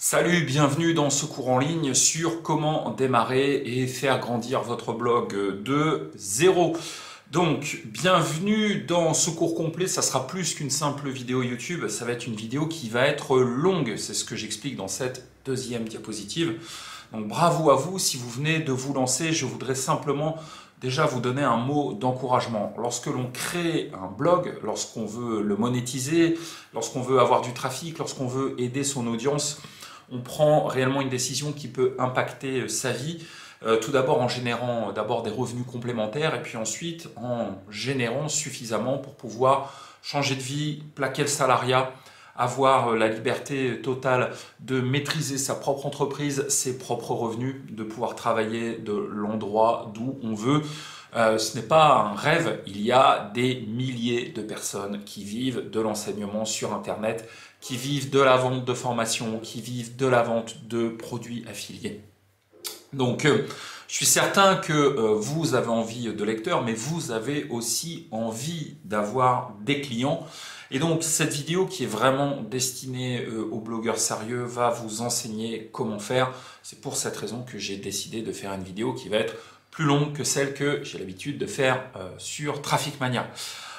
Salut, bienvenue dans ce cours en ligne sur comment démarrer et faire grandir votre blog de zéro. Donc, bienvenue dans ce cours complet. Ça sera plus qu'une simple vidéo YouTube. Ça va être une vidéo qui va être longue. C'est ce que j'explique dans cette deuxième diapositive. Donc, bravo à vous. Si vous venez de vous lancer, je voudrais simplement déjà vous donner un mot d'encouragement. Lorsque l'on crée un blog, lorsqu'on veut le monétiser, lorsqu'on veut avoir du trafic, lorsqu'on veut aider son audience, on prend réellement une décision qui peut impacter euh, sa vie. Euh, tout d'abord en générant euh, des revenus complémentaires et puis ensuite en générant suffisamment pour pouvoir changer de vie, plaquer le salariat, avoir la liberté totale de maîtriser sa propre entreprise, ses propres revenus, de pouvoir travailler de l'endroit d'où on veut. ce n'est pas un rêve, il y a des milliers de personnes qui vivent de l'enseignement sur Internet, qui vivent de la vente de formation, qui vivent de la vente de produits affiliés. Donc, euh, je suis certain que euh, vous avez envie de lecteurs, mais vous avez aussi envie d'avoir des clients. Et donc, cette vidéo qui est vraiment destinée euh, aux blogueurs sérieux va vous enseigner comment faire. C'est pour cette raison que j'ai décidé de faire une vidéo qui va être plus longue que celle que j'ai l'habitude de faire sur Traffic Mania.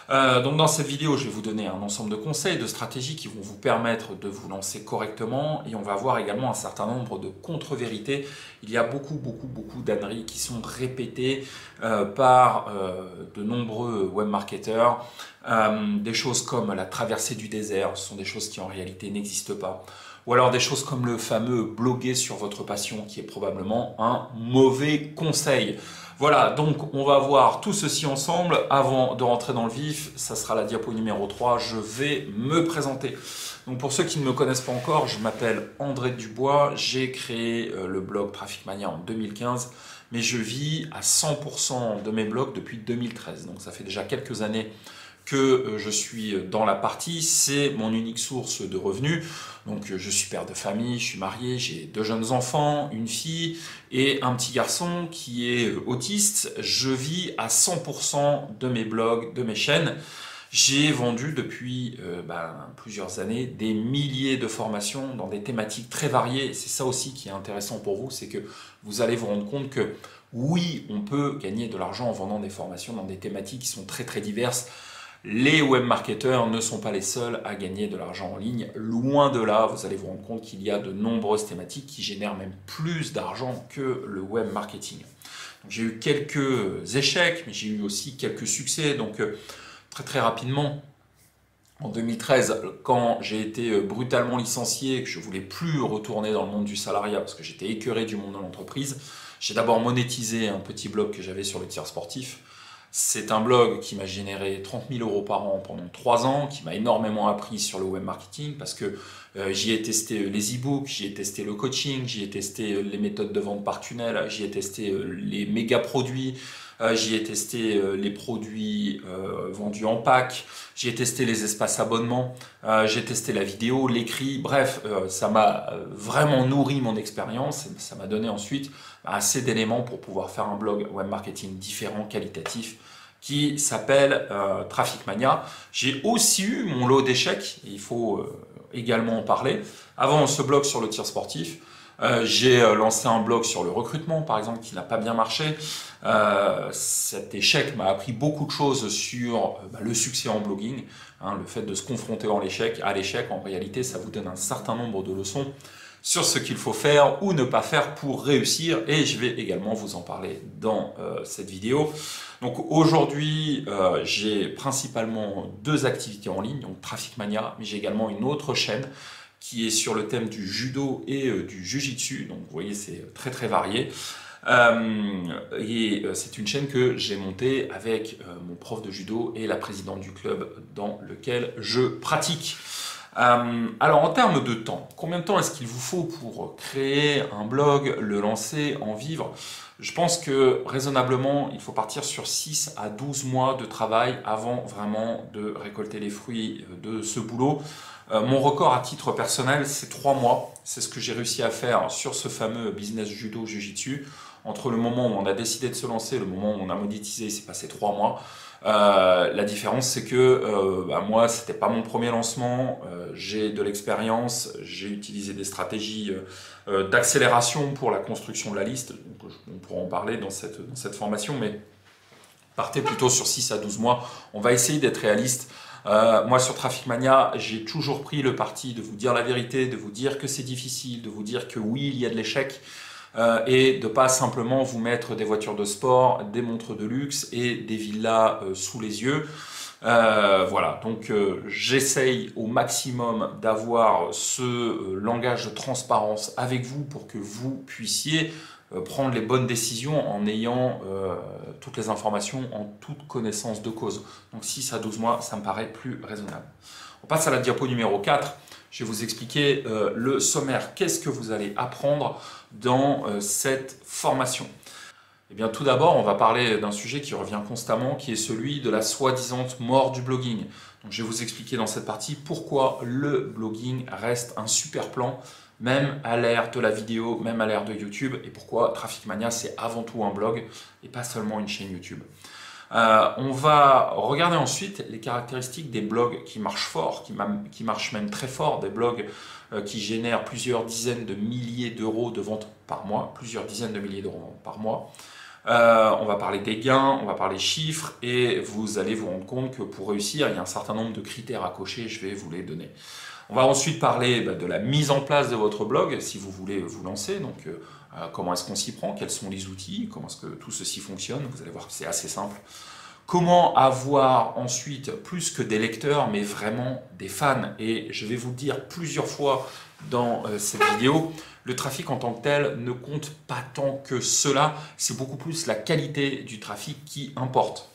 Euh, donc dans cette vidéo, je vais vous donner un ensemble de conseils, de stratégies qui vont vous permettre de vous lancer correctement et on va voir également un certain nombre de contre-vérités. Il y a beaucoup, beaucoup, beaucoup d'âneries qui sont répétées euh, par euh, de nombreux webmarketeurs. des choses comme la traversée du désert, ce sont des choses qui en réalité n'existent pas. Ou alors des choses comme le fameux bloguer sur votre passion qui est probablement un mauvais conseil. Voilà, donc on va voir tout ceci ensemble. Avant de rentrer dans le vif, ça sera la diapo numéro 3, je vais me présenter. Donc pour ceux qui ne me connaissent pas encore, je m'appelle André Dubois, j'ai créé euh, le blog Traffic Mania en 2015, mais je vis à 100% de mes blogs depuis 2013. Donc ça fait déjà quelques années que euh, je suis dans la partie, c'est mon unique source de revenus. Donc euh, je suis père de famille, je suis marié, j'ai deux jeunes enfants, une fille et un petit garçon qui est euh, autiste. Je vis à 100% de mes blogs, de mes chaînes. J'ai vendu depuis ben, plusieurs années des milliers de formations dans des thématiques très variées. C'est ça aussi qui est intéressant pour vous, c'est que vous allez vous rendre compte que oui, on peut gagner de l'argent en vendant des formations dans des thématiques qui sont très très diverses les webmarketeurs ne sont pas les seuls à gagner de l'argent en ligne. Loin de là, vous allez vous rendre compte qu'il y a de nombreuses thématiques qui génèrent même plus d'argent que le web marketing. J'ai eu quelques échecs, mais j'ai eu aussi quelques succès. Donc euh, très très rapidement, en 2013, quand j'ai été euh, brutalement licencié que je voulais plus retourner dans le monde du salariat parce que j'étais écœuré du monde de l'entreprise, j'ai d'abord monétisé un petit blog que j'avais sur le tir sportif. C'est un blog qui m'a généré 30 000 euros par an pendant 3 ans, qui m'a énormément appris sur le web marketing parce que euh, j'y ai testé euh, les e-books, j'y ai testé le coaching, j'y ai testé euh, les méthodes de vente par tunnel, j'y ai testé les méga produits, j'y ai testé les produits vendus en pack, j'y ai testé les espaces abonnements, j'ai testé la vidéo, l'écrit, bref, ça m'a vraiment nourri mon expérience, ça m'a donné ensuite assez d'éléments pour pouvoir faire un blog web marketing différent, qualitatif, qui s'appelle euh, Traffic Mania. J'ai aussi eu mon lot d'échecs, il faut euh, également en parler. Avant ce blog sur le tir sportif, euh, j'ai lancé un blog sur le recrutement, par exemple, qui n'a pas bien marché. cet échec m'a appris beaucoup de choses sur bah, le succès en blogging, hein, le fait de se confronter l'échec. À l'échec, en réalité, ça vous donne un certain nombre de leçons sur ce qu'il faut faire ou ne pas faire pour réussir et je vais également vous en parler dans euh, cette vidéo. Donc aujourd'hui euh, j'ai principalement deux activités en ligne, donc Traffic Mania, mais j'ai également une autre chaîne qui est sur le thème du judo et euh, du jujitsu, donc vous voyez c'est très très varié. et c'est une chaîne que j'ai montée avec mon prof de judo et la présidente du club dans lequel je pratique. Euh, alors en termes de temps, combien de temps est-ce qu'il vous faut pour créer un blog, le lancer, en vivre? Je pense que raisonnablement, il faut partir sur 6 à 12 mois de travail avant vraiment de récolter les fruits de ce boulot. Euh, mon record à titre personnel, c'est 3 mois. C'est ce que j'ai réussi à faire sur ce fameux business judo jiu-jitsu. Entre le moment où on a décidé de se lancer et le moment où on a monétisé, il s'est passé 3 mois. Euh, la différence, c'est que euh, bah, moi, c'était pas mon premier lancement. Euh, j'ai de l'expérience, j'ai utilisé des stratégies d'accélération pour la construction de la liste. on pourra en parler dans cette, dans cette formation, mais partez plutôt sur 6 à 12 mois. On va essayer d'être réaliste. moi, sur Traffic Mania, j'ai toujours pris le parti de vous dire la vérité, de vous dire que c'est difficile, de vous dire que oui, il y a de l'échec. Euh, et de pas simplement vous mettre des voitures de sport, des montres de luxe et des villas euh, sous les yeux. Euh, voilà, donc j'essaye au maximum d'avoir ce langage de transparence avec vous pour que vous puissiez prendre les bonnes décisions en ayant toutes les informations en toute connaissance de cause. Donc 6 à 12 mois, ça me paraît plus raisonnable. On passe à la diapo numéro 4. Je vais vous expliquer le sommaire. Qu'est-ce que vous allez apprendre dans euh, cette formation? Eh bien, tout d'abord, on va parler d'un sujet qui revient constamment, qui est celui de la soi-disant mort du blogging. Donc, je vais vous expliquer dans cette partie pourquoi le blogging reste un super plan, même à l'ère de la vidéo, même à l'ère de YouTube, et pourquoi? Traffic Mania, c'est avant tout un blog et pas seulement une chaîne YouTube. Euh, on va regarder ensuite les caractéristiques des blogs qui marchent fort, qui, marchent même très fort, des blogs euh, qui génèrent plusieurs dizaines de milliers d'euros de ventes par mois, plusieurs dizaines de milliers d'euros par mois. Euh, on va parler des gains, on va parler chiffres et vous allez vous rendre compte que pour réussir, il y a un certain nombre de critères à cocher, je vais vous les donner. On va ensuite parler bah, de la mise en place de votre blog si vous voulez vous lancer. Donc, euh, comment est-ce qu'on s'y prend? Quels sont les outils? Comment est-ce que tout ceci fonctionne? Vous allez voir que c'est assez simple. Comment avoir ensuite plus que des lecteurs, mais vraiment des fans? Et je vais vous le dire plusieurs fois dans euh, cette vidéo, le trafic en tant que tel ne compte pas tant que cela, c'est beaucoup plus la qualité du trafic qui importe.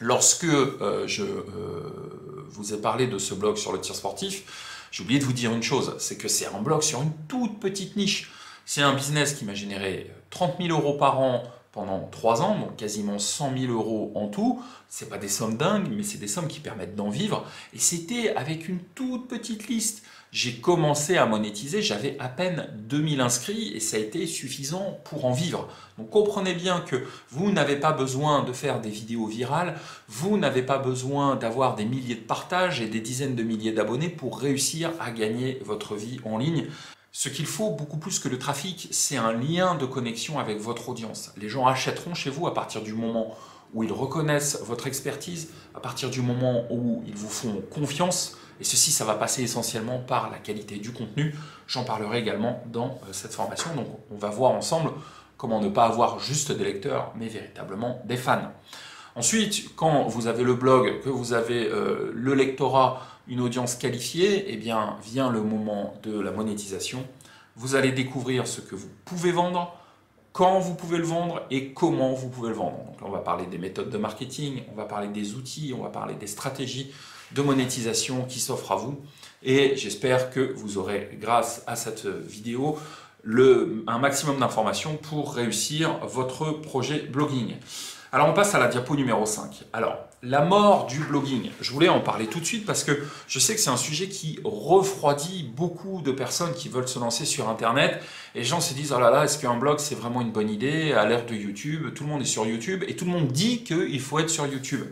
Lorsque euh, je euh, vous ai parlé de ce blog sur le tir sportif, j'ai oublié de vous dire une chose, c'est que c'est un blog sur une toute petite niche. C'est un business qui m'a généré 30 000 euros par an pendant 3 ans, donc quasiment 100 000 euros en tout. C'est pas des sommes dingues, mais c'est des sommes qui permettent d'en vivre. Et c'était avec une toute petite liste. J'ai commencé à monétiser, j'avais à peine 2000 inscrits et ça a été suffisant pour en vivre. Donc comprenez bien que vous n'avez pas besoin de faire des vidéos virales, vous n'avez pas besoin d'avoir des milliers de partages et des dizaines de milliers d'abonnés pour réussir à gagner votre vie en ligne. Ce qu'il faut beaucoup plus que le trafic, c'est un lien de connexion avec votre audience. Les gens achèteront chez vous à partir du moment où ils reconnaissent votre expertise, à partir du moment où ils vous font confiance. Et ceci, ça va passer essentiellement par la qualité du contenu. J'en parlerai également dans euh, cette formation. Donc on va voir ensemble comment ne pas avoir juste des lecteurs, mais véritablement des fans. Ensuite, quand vous avez le blog, que vous avez euh, le lectorat, une audience qualifiée, eh bien vient le moment de la monétisation. Vous allez découvrir ce que vous pouvez vendre, quand vous pouvez le vendre et comment vous pouvez le vendre. Donc on va parler des méthodes de marketing, on va parler des outils, on va parler des stratégies de monétisation qui s'offrent à vous. Et j'espère que vous aurez, grâce à cette vidéo, le, un maximum d'informations pour réussir votre projet blogging. Alors on passe à la diapo numéro 5. Alors, la mort du blogging. Je voulais en parler tout de suite parce que je sais que c'est un sujet qui refroidit beaucoup de personnes qui veulent se lancer sur Internet. Et les gens se disent, oh là là, est-ce qu'un blog c'est vraiment une bonne idée? À l'ère de YouTube Tout le monde est sur YouTube et tout le monde dit qu'il faut être sur YouTube.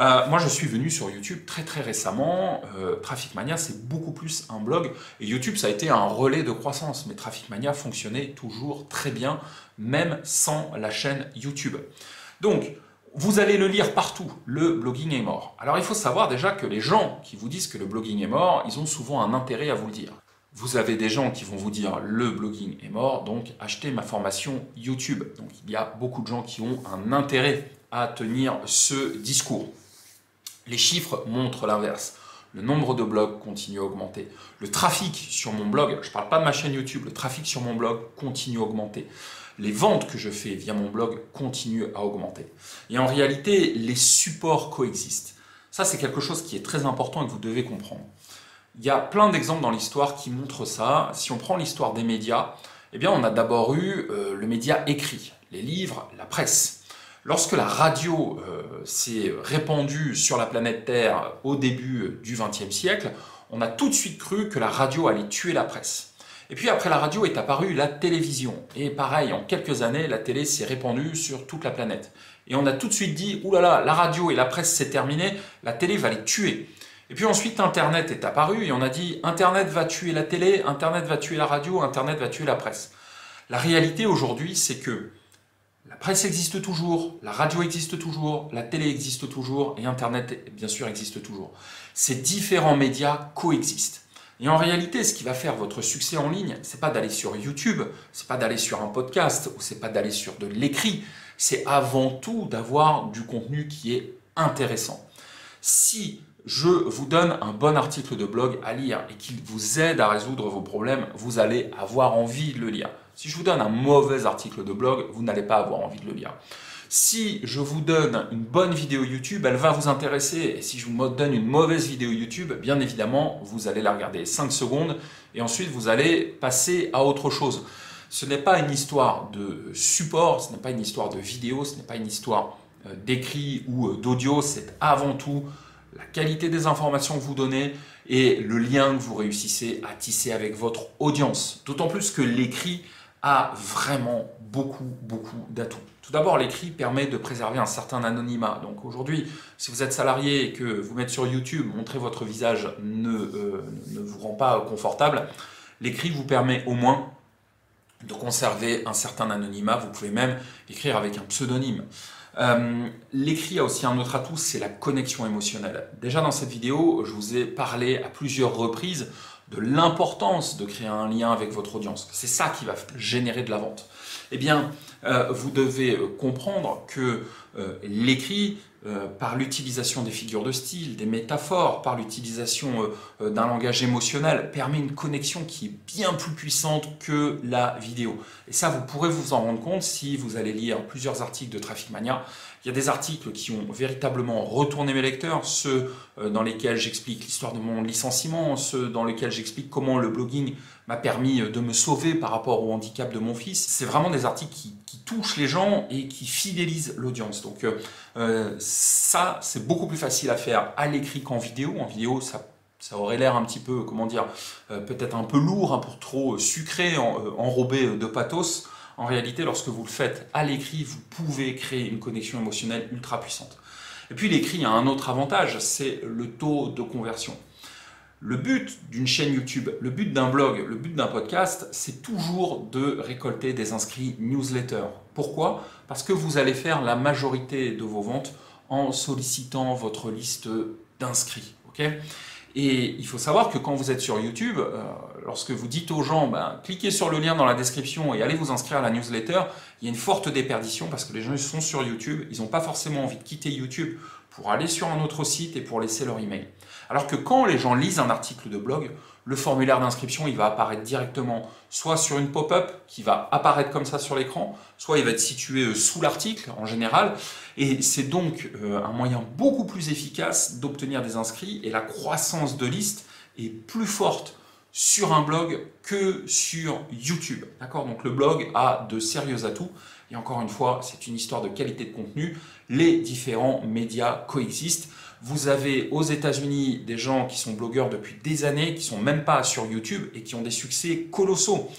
Euh, moi, je suis venu sur YouTube très très récemment. Euh, Traffic Mania, c'est beaucoup plus un blog. Et YouTube, ça a été un relais de croissance. Mais Traffic Mania fonctionnait toujours très bien, même sans la chaîne YouTube. Donc, vous allez le lire partout, le blogging est mort. Alors il faut savoir déjà que les gens qui vous disent que le blogging est mort, ils ont souvent un intérêt à vous le dire. Vous avez des gens qui vont vous dire le blogging est mort, donc achetez ma formation YouTube. Donc il y a beaucoup de gens qui ont un intérêt à tenir ce discours. Les chiffres montrent l'inverse. Le nombre de blogs continue à augmenter. Le trafic sur mon blog, je ne parle pas de ma chaîne YouTube, le trafic sur mon blog continue à augmenter les ventes que je fais via mon blog continuent à augmenter. Et en réalité, les supports coexistent. Ça, c'est quelque chose qui est très important et que vous devez comprendre. Il y a plein d'exemples dans l'histoire qui montrent ça. Si on prend l'histoire des médias, eh bien, on a d'abord eu euh, le média écrit, les livres, la presse. Lorsque la radio euh, s'est répandue sur la planète Terre au début du XXe siècle, on a tout de suite cru que la radio allait tuer la presse. Et puis après la radio est apparue la télévision. Et pareil, en quelques années, la télé s'est répandue sur toute la planète. Et on a tout de suite dit, oulala, la radio et la presse c'est terminé, la télé va les tuer. Et puis ensuite, Internet est apparu et on a dit Internet va tuer la télé, Internet va tuer la radio, Internet va tuer la presse. La réalité aujourd'hui, c'est que presse existe toujours, la radio existe toujours, la télé existe toujours et Internet, bien sûr, existe toujours. Ces différents médias coexistent. Et en réalité, ce qui va faire votre succès en ligne, c'est pas d'aller sur YouTube, c'est pas d'aller sur un podcast ou c'est pas d'aller sur de l'écrit, c'est avant tout d'avoir du contenu qui est intéressant. Si je vous donne un bon article de blog à lire et qu'il vous aide à résoudre vos problèmes, vous allez avoir envie de le lire. Si je vous donne un mauvais article de blog, vous n'allez pas avoir envie de le lire. Si je vous donne une bonne vidéo YouTube, elle va vous intéresser. Et si je vous donne une mauvaise vidéo YouTube, bien évidemment, vous allez la regarder 5 secondes et ensuite vous allez passer à autre chose. Ce n'est pas une histoire de support, ce n'est pas une histoire de vidéo, ce n'est pas une histoire euh, d'écrit ou euh, d'audio, c'est avant tout la qualité des informations que vous donnez et le lien que vous réussissez à tisser avec votre audience. D'autant plus que l'écrit a vraiment beaucoup, beaucoup d'atouts. Tout d'abord, l'écrit permet de préserver un certain anonymat. Donc aujourd'hui, si vous êtes salarié et que vous mettez sur YouTube, montrer votre visage ne, euh, ne vous rend pas confortable, l'écrit vous permet au moins de conserver un certain anonymat. Vous pouvez même écrire avec un pseudonyme. Euh, l'écrit a aussi un autre atout, c'est la connexion émotionnelle. Déjà dans cette vidéo, je vous ai parlé à plusieurs reprises de l'importance de créer un lien avec votre audience. C'est ça qui va générer de la vente. Eh bien, euh, vous devez euh, comprendre que l'écrit, par l'utilisation des figures de style, des métaphores, par l'utilisation d'un langage émotionnel, permet une connexion qui est bien plus puissante que la vidéo. Et ça, vous pourrez vous en rendre compte si vous allez lire plusieurs articles de Traffic Mania il y a des articles qui ont véritablement retourné mes lecteurs, ceux euh, dans lesquels j'explique l'histoire de mon licenciement, ceux dans lesquels j'explique comment le blogging m'a permis euh, de me sauver par rapport au handicap de mon fils. C'est vraiment des articles qui, touchent les gens et qui fidélisent l'audience. Donc euh, ça, c'est beaucoup plus facile à faire à l'écrit qu'en vidéo. En vidéo, ça ça aurait l'air un petit peu, comment dire, peut-être un peu lourd, un peu trop sucré, enrobé de pathos. En réalité, lorsque vous le faites à l'écrit, vous pouvez créer une connexion émotionnelle ultra puissante. Et puis l'écrit a un autre avantage, c'est le taux de conversion. Le but d'une chaîne YouTube, le but d'un blog, le but d'un podcast, c'est toujours de récolter des inscrits newsletter. Pourquoi? Parce que vous allez faire la majorité de vos ventes en sollicitant votre liste d'inscrits. et il faut savoir que quand vous êtes sur YouTube, euh, lorsque vous dites aux gens, ben, cliquez sur le lien dans la description et allez vous inscrire à la newsletter, il y a une forte déperdition parce que les gens sont sur YouTube, ils n'ont pas forcément envie de quitter YouTube pour aller sur un autre site et pour laisser leur email. Alors que quand les gens lisent un article de blog, le formulaire d'inscription, il va apparaître directement soit sur une pop-up qui va apparaître comme ça sur l'écran, soit il va être situé euh, sous l'article en général. Et c'est donc euh, un moyen beaucoup plus efficace d'obtenir des inscrits et la croissance de liste est plus forte sur un blog que sur YouTube. D'accord? Donc le blog a de sérieux atouts. Et encore une fois, c'est une histoire de qualité de contenu. Les différents médias coexistent. Vous avez aux États-Unis des gens qui sont blogueurs depuis des années, qui sont même pas sur YouTube et qui ont des succès colossaux.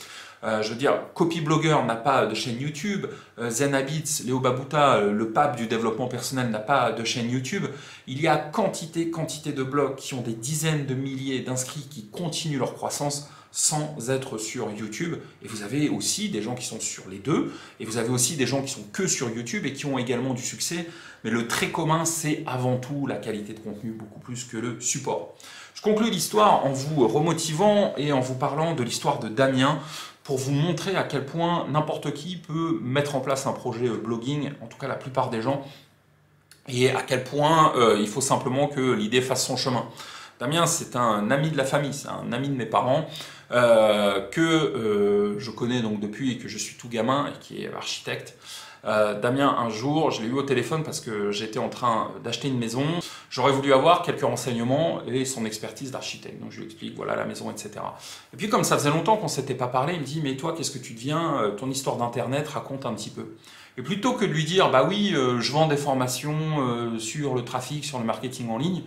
Euh, je veux dire, Copyblogger n'a pas de chaîne YouTube, euh, Zen Habits, Léo Babuta, euh, le pape du développement personnel, n'a pas de chaîne YouTube. Il y a quantité, quantité de blogs qui ont des dizaines de milliers d'inscrits qui continuent leur croissance sans être sur YouTube. Et vous avez aussi des gens qui sont sur les deux, et vous avez aussi des gens qui sont que sur YouTube et qui ont également du succès. Mais le très commun, c'est avant tout la qualité de contenu, beaucoup plus que le support. Je conclue l'histoire en vous remotivant et en vous parlant de l'histoire de Damien pour vous montrer à quel point n'importe qui peut mettre en place un projet euh, blogging, en tout cas la plupart des gens, et à quel point euh, il faut simplement que l'idée fasse son chemin. Damien, c'est un ami de la famille, c'est un ami de mes parents, euh, que je connais donc depuis que je suis tout gamin et qui est architecte. Euh, Damien, un jour, je l'ai eu au téléphone parce que j'étais en train d'acheter une maison. J'aurais voulu avoir quelques renseignements et son expertise d'architecte. Donc je lui explique, voilà la maison, etc. Et puis comme ça faisait longtemps qu'on ne s'était pas parlé, il me dit, mais toi, qu'est-ce que tu deviens? Euh, Ton histoire d'Internet, raconte un petit peu. Et plutôt que de lui dire, bah oui, euh, je vends des formations sur le trafic, sur le marketing en ligne,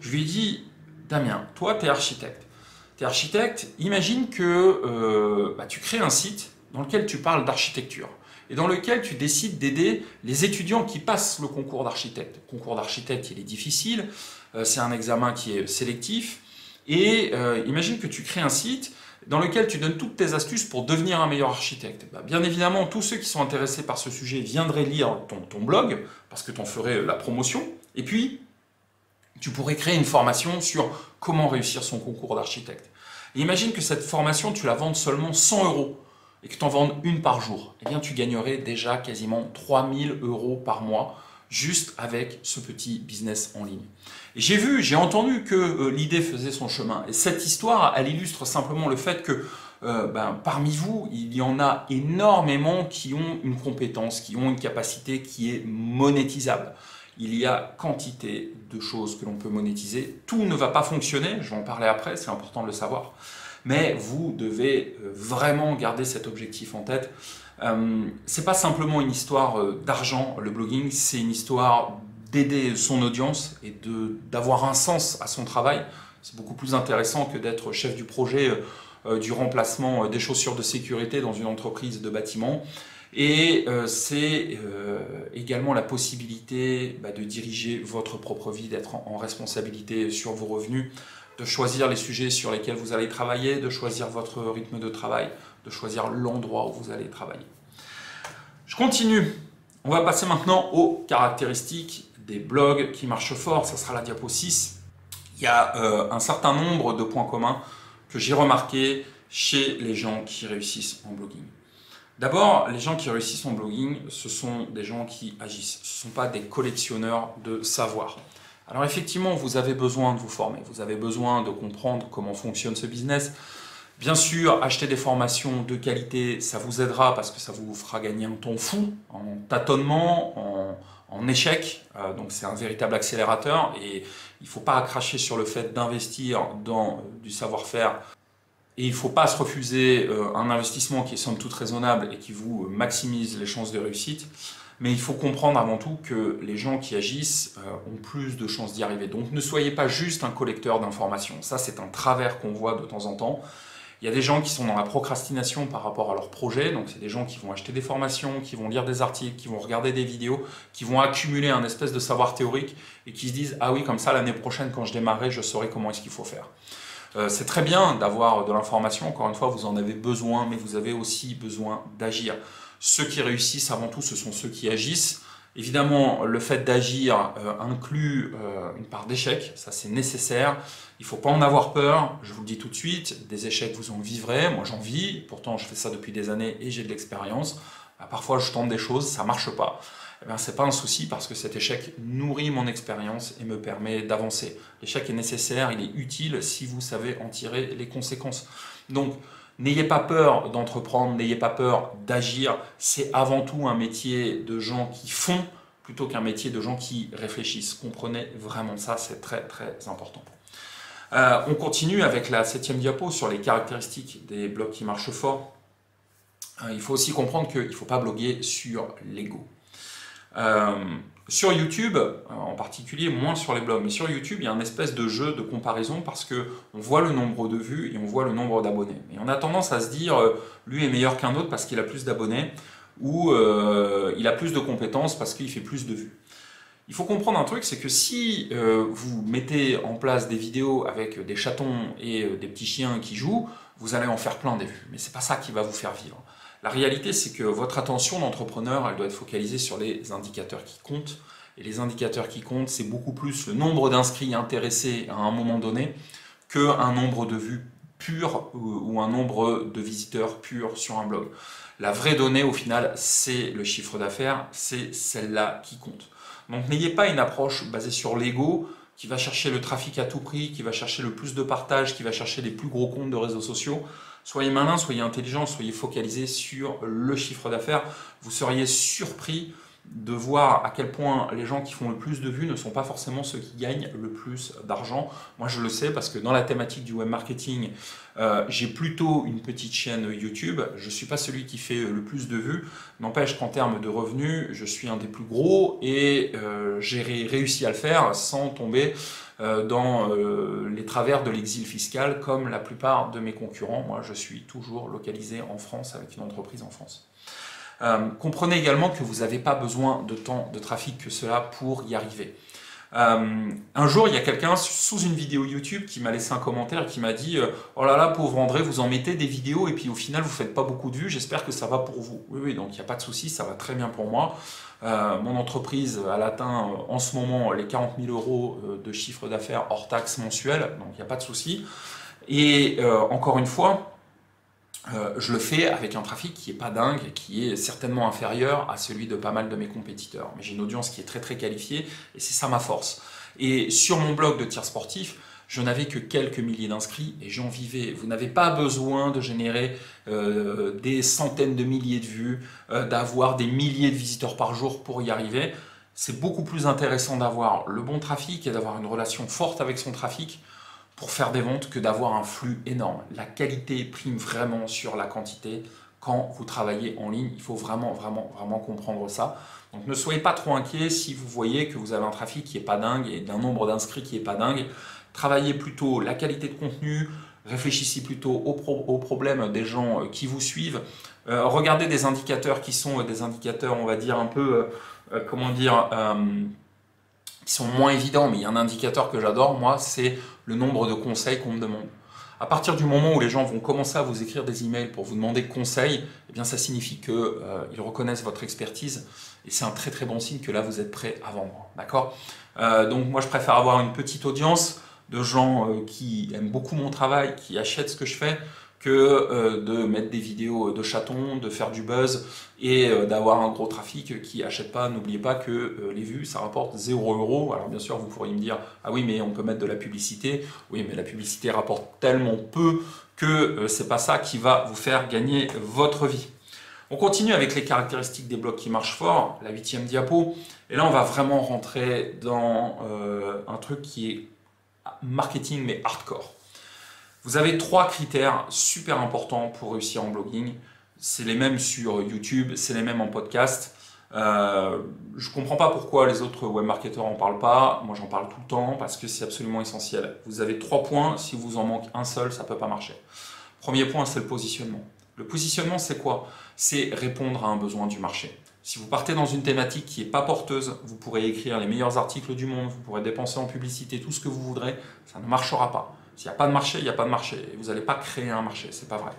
je lui ai dit, Damien, toi, tu es architecte. Tu es architecte, imagine que bah, tu crées un site dans lequel tu parles d'architecture. Et dans lequel tu décides d'aider les étudiants qui passent le concours d'architecte. Le concours d'architecte, il est difficile, euh, c'est un examen qui est sélectif, et euh, imagine que tu crées un site dans lequel tu donnes toutes tes astuces pour devenir un meilleur architecte. Bah, bien évidemment, tous ceux qui sont intéressés par ce sujet viendraient lire ton, blog, parce que tu en ferais la promotion, et puis tu pourrais créer une formation sur comment réussir son concours d'architecte. imagine que cette formation, tu la vendes seulement 100 euros et que tu en vendes une par jour, eh tu gagnerais déjà quasiment 3000 euros par mois juste avec ce petit business en ligne. J'ai vu, j'ai entendu que euh, l'idée faisait son chemin. Et cette histoire, elle illustre simplement le fait que euh, ben, parmi vous, il y en a énormément qui ont une compétence, qui ont une capacité qui est monétisable. Il y a quantité de choses que l'on peut monétiser. Tout ne va pas fonctionner, je vais en parler après, c'est important de le savoir mais vous devez euh, vraiment garder cet objectif en tête. Euh, c'est pas simplement une histoire euh, d'argent, le blogging, c'est une histoire d'aider son audience et d'avoir un sens à son travail. C'est beaucoup plus intéressant que d'être chef du projet du remplacement des chaussures de sécurité dans une entreprise de bâtiment. Et c'est également la possibilité bah, de diriger votre propre vie, d'être en responsabilité sur vos revenus, de choisir les sujets sur lesquels vous allez travailler, de choisir votre rythme de travail, de choisir l'endroit où vous allez travailler. Je continue. On va passer maintenant aux caractéristiques des blogs qui marchent fort. Ça sera la diapo 6. Il y a euh, un certain nombre de points communs que j'ai remarqués chez les gens qui réussissent en blogging. D'abord, les gens qui réussissent en blogging, ce sont des gens qui agissent. Ce ne sont pas des collectionneurs de savoir. Alors effectivement, vous avez besoin de vous former, vous avez besoin de comprendre comment fonctionne ce business. Bien sûr, acheter des formations de qualité, ça vous aidera parce que ça vous fera gagner un temps fou en tâtonnement, en, échec. Euh, donc c'est un véritable accélérateur et il ne faut pas cracher sur le fait d'investir dans euh, du savoir-faire. Et il ne faut pas se refuser euh, un investissement qui est somme toute raisonnable et qui vous maximise les chances de réussite. Mais il faut comprendre avant tout que les gens qui agissent euh, ont plus de chances d'y arriver. Donc ne soyez pas juste un collecteur d'informations. Ça, c'est un travers qu'on voit de temps en temps. Il y a des gens qui sont dans la procrastination par rapport à leur projet. Donc c'est des gens qui vont acheter des formations, qui vont lire des articles, qui vont regarder des vidéos, qui vont accumuler un espèce de savoir théorique et qui se disent ah oui comme ça l'année prochaine quand je démarrerai je saurai comment est-ce qu'il faut faire. Euh, c'est très bien d'avoir de l'information, encore une fois, vous en avez besoin, mais vous avez aussi besoin d'agir. Ceux qui réussissent avant tout, ce sont ceux qui agissent. Évidemment, le fait d'agir euh, inclut euh, une part d'échec, ça c'est nécessaire. Il ne faut pas en avoir peur, je vous le dis tout de suite, des échecs vous en vivrez, moi j'en vis, pourtant je fais ça depuis des années et j'ai de l'expérience. Bah, parfois je tente des choses, ça ne marche pas. Eh bien, c'est pas un souci parce que cet échec nourrit mon expérience et me permet d'avancer. L'échec est nécessaire, il est utile si vous savez en tirer les conséquences. Donc, N'ayez pas peur d'entreprendre, n'ayez pas peur d'agir. C'est avant tout un métier de gens qui font plutôt qu'un métier de gens qui réfléchissent. Comprenez vraiment ça, c'est très très important. Euh, on continue avec la septième diapo sur les caractéristiques des blogs qui marchent fort. Euh, il faut aussi comprendre qu'il ne faut pas bloguer sur l'ego. Euh, sur YouTube, en particulier, moins sur les blogs, mais sur YouTube, il y a un espèce de jeu de comparaison parce que on voit le nombre de vues et on voit le nombre d'abonnés. Et on a tendance à se dire, euh, lui est meilleur qu'un autre parce qu'il a plus d'abonnés, ou euh, il a plus de compétences parce qu'il fait plus de vues. Il faut comprendre un truc, c'est que si euh, vous mettez en place des vidéos avec des chatons et des petits chiens qui jouent, vous allez en faire plein des vues. Mais c'est pas ça qui va vous faire vivre. La réalité, c'est que votre attention d'entrepreneur, elle doit être focalisée sur les indicateurs qui comptent. Et les indicateurs qui comptent, c'est beaucoup plus le nombre d'inscrits intéressés à un moment donné qu'un nombre de vues pures ou un nombre de visiteurs purs sur un blog. La vraie donnée, au final, c'est le chiffre d'affaires, c'est celle-là qui compte. Donc n'ayez pas une approche basée sur l'ego qui va chercher le trafic à tout prix, qui va chercher le plus de partage, qui va chercher les plus gros comptes de réseaux sociaux. Soyez malin, soyez intelligent, soyez focalisé sur le chiffre d'affaires. Vous seriez surpris de voir à quel point les gens qui font le plus de vues ne sont pas forcément ceux qui gagnent le plus d'argent. Moi, je le sais parce que dans la thématique du web marketing, euh, j'ai plutôt une petite chaîne YouTube. Je ne suis pas celui qui fait le plus de vues. N'empêche qu'en termes de revenus, je suis un des plus gros et euh, j'ai réussi à le faire sans tomber euh, dans les travers de l'exil fiscal comme la plupart de mes concurrents. Moi, je suis toujours localisé en France avec une entreprise en France. Euh, comprenez également que vous n'avez pas besoin de tant de trafic que cela pour y arriver. Euh, un jour, il y a quelqu'un sous une vidéo YouTube qui m'a laissé un commentaire et qui m'a dit euh, Oh là là, pauvre André, vous en mettez des vidéos et puis au final, vous faites pas beaucoup de vues. J'espère que ça va pour vous. Oui, oui, donc il n'y a pas de souci, ça va très bien pour moi. mon entreprise, a atteint en ce moment les 40 000 euros de chiffre d'affaires hors taxes mensuel, donc il n'y a pas de souci. Et encore une fois, euh, je le fais avec un trafic qui n'est pas dingue, qui est certainement inférieur à celui de pas mal de mes compétiteurs. Mais j'ai une audience qui est très très qualifiée et c'est ça ma force. Et sur mon blog de tir sportif, je n'avais que quelques milliers d'inscrits et j'en vivais. Vous n'avez pas besoin de générer euh, des centaines de milliers de vues, euh, d'avoir des milliers de visiteurs par jour pour y arriver. C'est beaucoup plus intéressant d'avoir le bon trafic et d'avoir une relation forte avec son trafic pour faire des ventes que d'avoir un flux énorme. La qualité prime vraiment sur la quantité quand vous travaillez en ligne. Il faut vraiment, vraiment, vraiment comprendre ça. Donc ne soyez pas trop inquiets si vous voyez que vous avez un trafic qui n'est pas dingue et d'un nombre d'inscrits qui n'est pas dingue. Travaillez plutôt la qualité de contenu, réfléchissez plutôt aux, problèmes des gens euh, qui vous suivent. Euh, regardez des indicateurs qui sont euh, des indicateurs, on va dire, un peu, comment dire, qui sont moins évidents, mais il y a un indicateur que j'adore, moi, c'est le nombre de conseils qu'on me demande. À partir du moment où les gens vont commencer à vous écrire des emails pour vous demander conseils, eh bien ça signifie qu'ils euh, reconnaissent votre expertise et c'est un très très bon signe que là vous êtes prêt à vendre. D'accord? Euh, Donc moi je préfère avoir une petite audience de gens euh, qui aiment beaucoup mon travail, qui achètent ce que je fais, que euh, de mettre des vidéos de chatons, de faire du buzz et euh, d'avoir un gros trafic qui achète pas. N'oubliez pas que euh, les vues, ça rapporte 0 euros. Alors bien sûr, vous pourriez me dire, ah oui, mais on peut mettre de la publicité. Oui, mais la publicité rapporte tellement peu que c'est pas ça qui va vous faire gagner votre vie. On continue avec les caractéristiques des blogs qui marchent fort, la huitième diapo. Et là, on va vraiment rentrer dans un truc qui est marketing mais hardcore. Vous avez trois critères super importants pour réussir en blogging. C'est les mêmes sur YouTube, c'est les mêmes en podcast. Euh, je ne comprends pas pourquoi les autres webmarketeurs n'en parlent pas. Moi, j'en parle tout le temps parce que c'est absolument essentiel. Vous avez trois points. Si vous en manque un seul, ça ne peut pas marcher. Premier point, c'est le positionnement. Le positionnement, c'est quoi? C'est répondre à un besoin du marché. Si vous partez dans une thématique qui n'est pas porteuse, vous pourrez écrire les meilleurs articles du monde, vous pourrez dépenser en publicité tout ce que vous voudrez, ça ne marchera pas. S'il n'y a pas de marché, il n'y a pas de marché. Vous n'allez pas créer un marché, c'est pas vrai.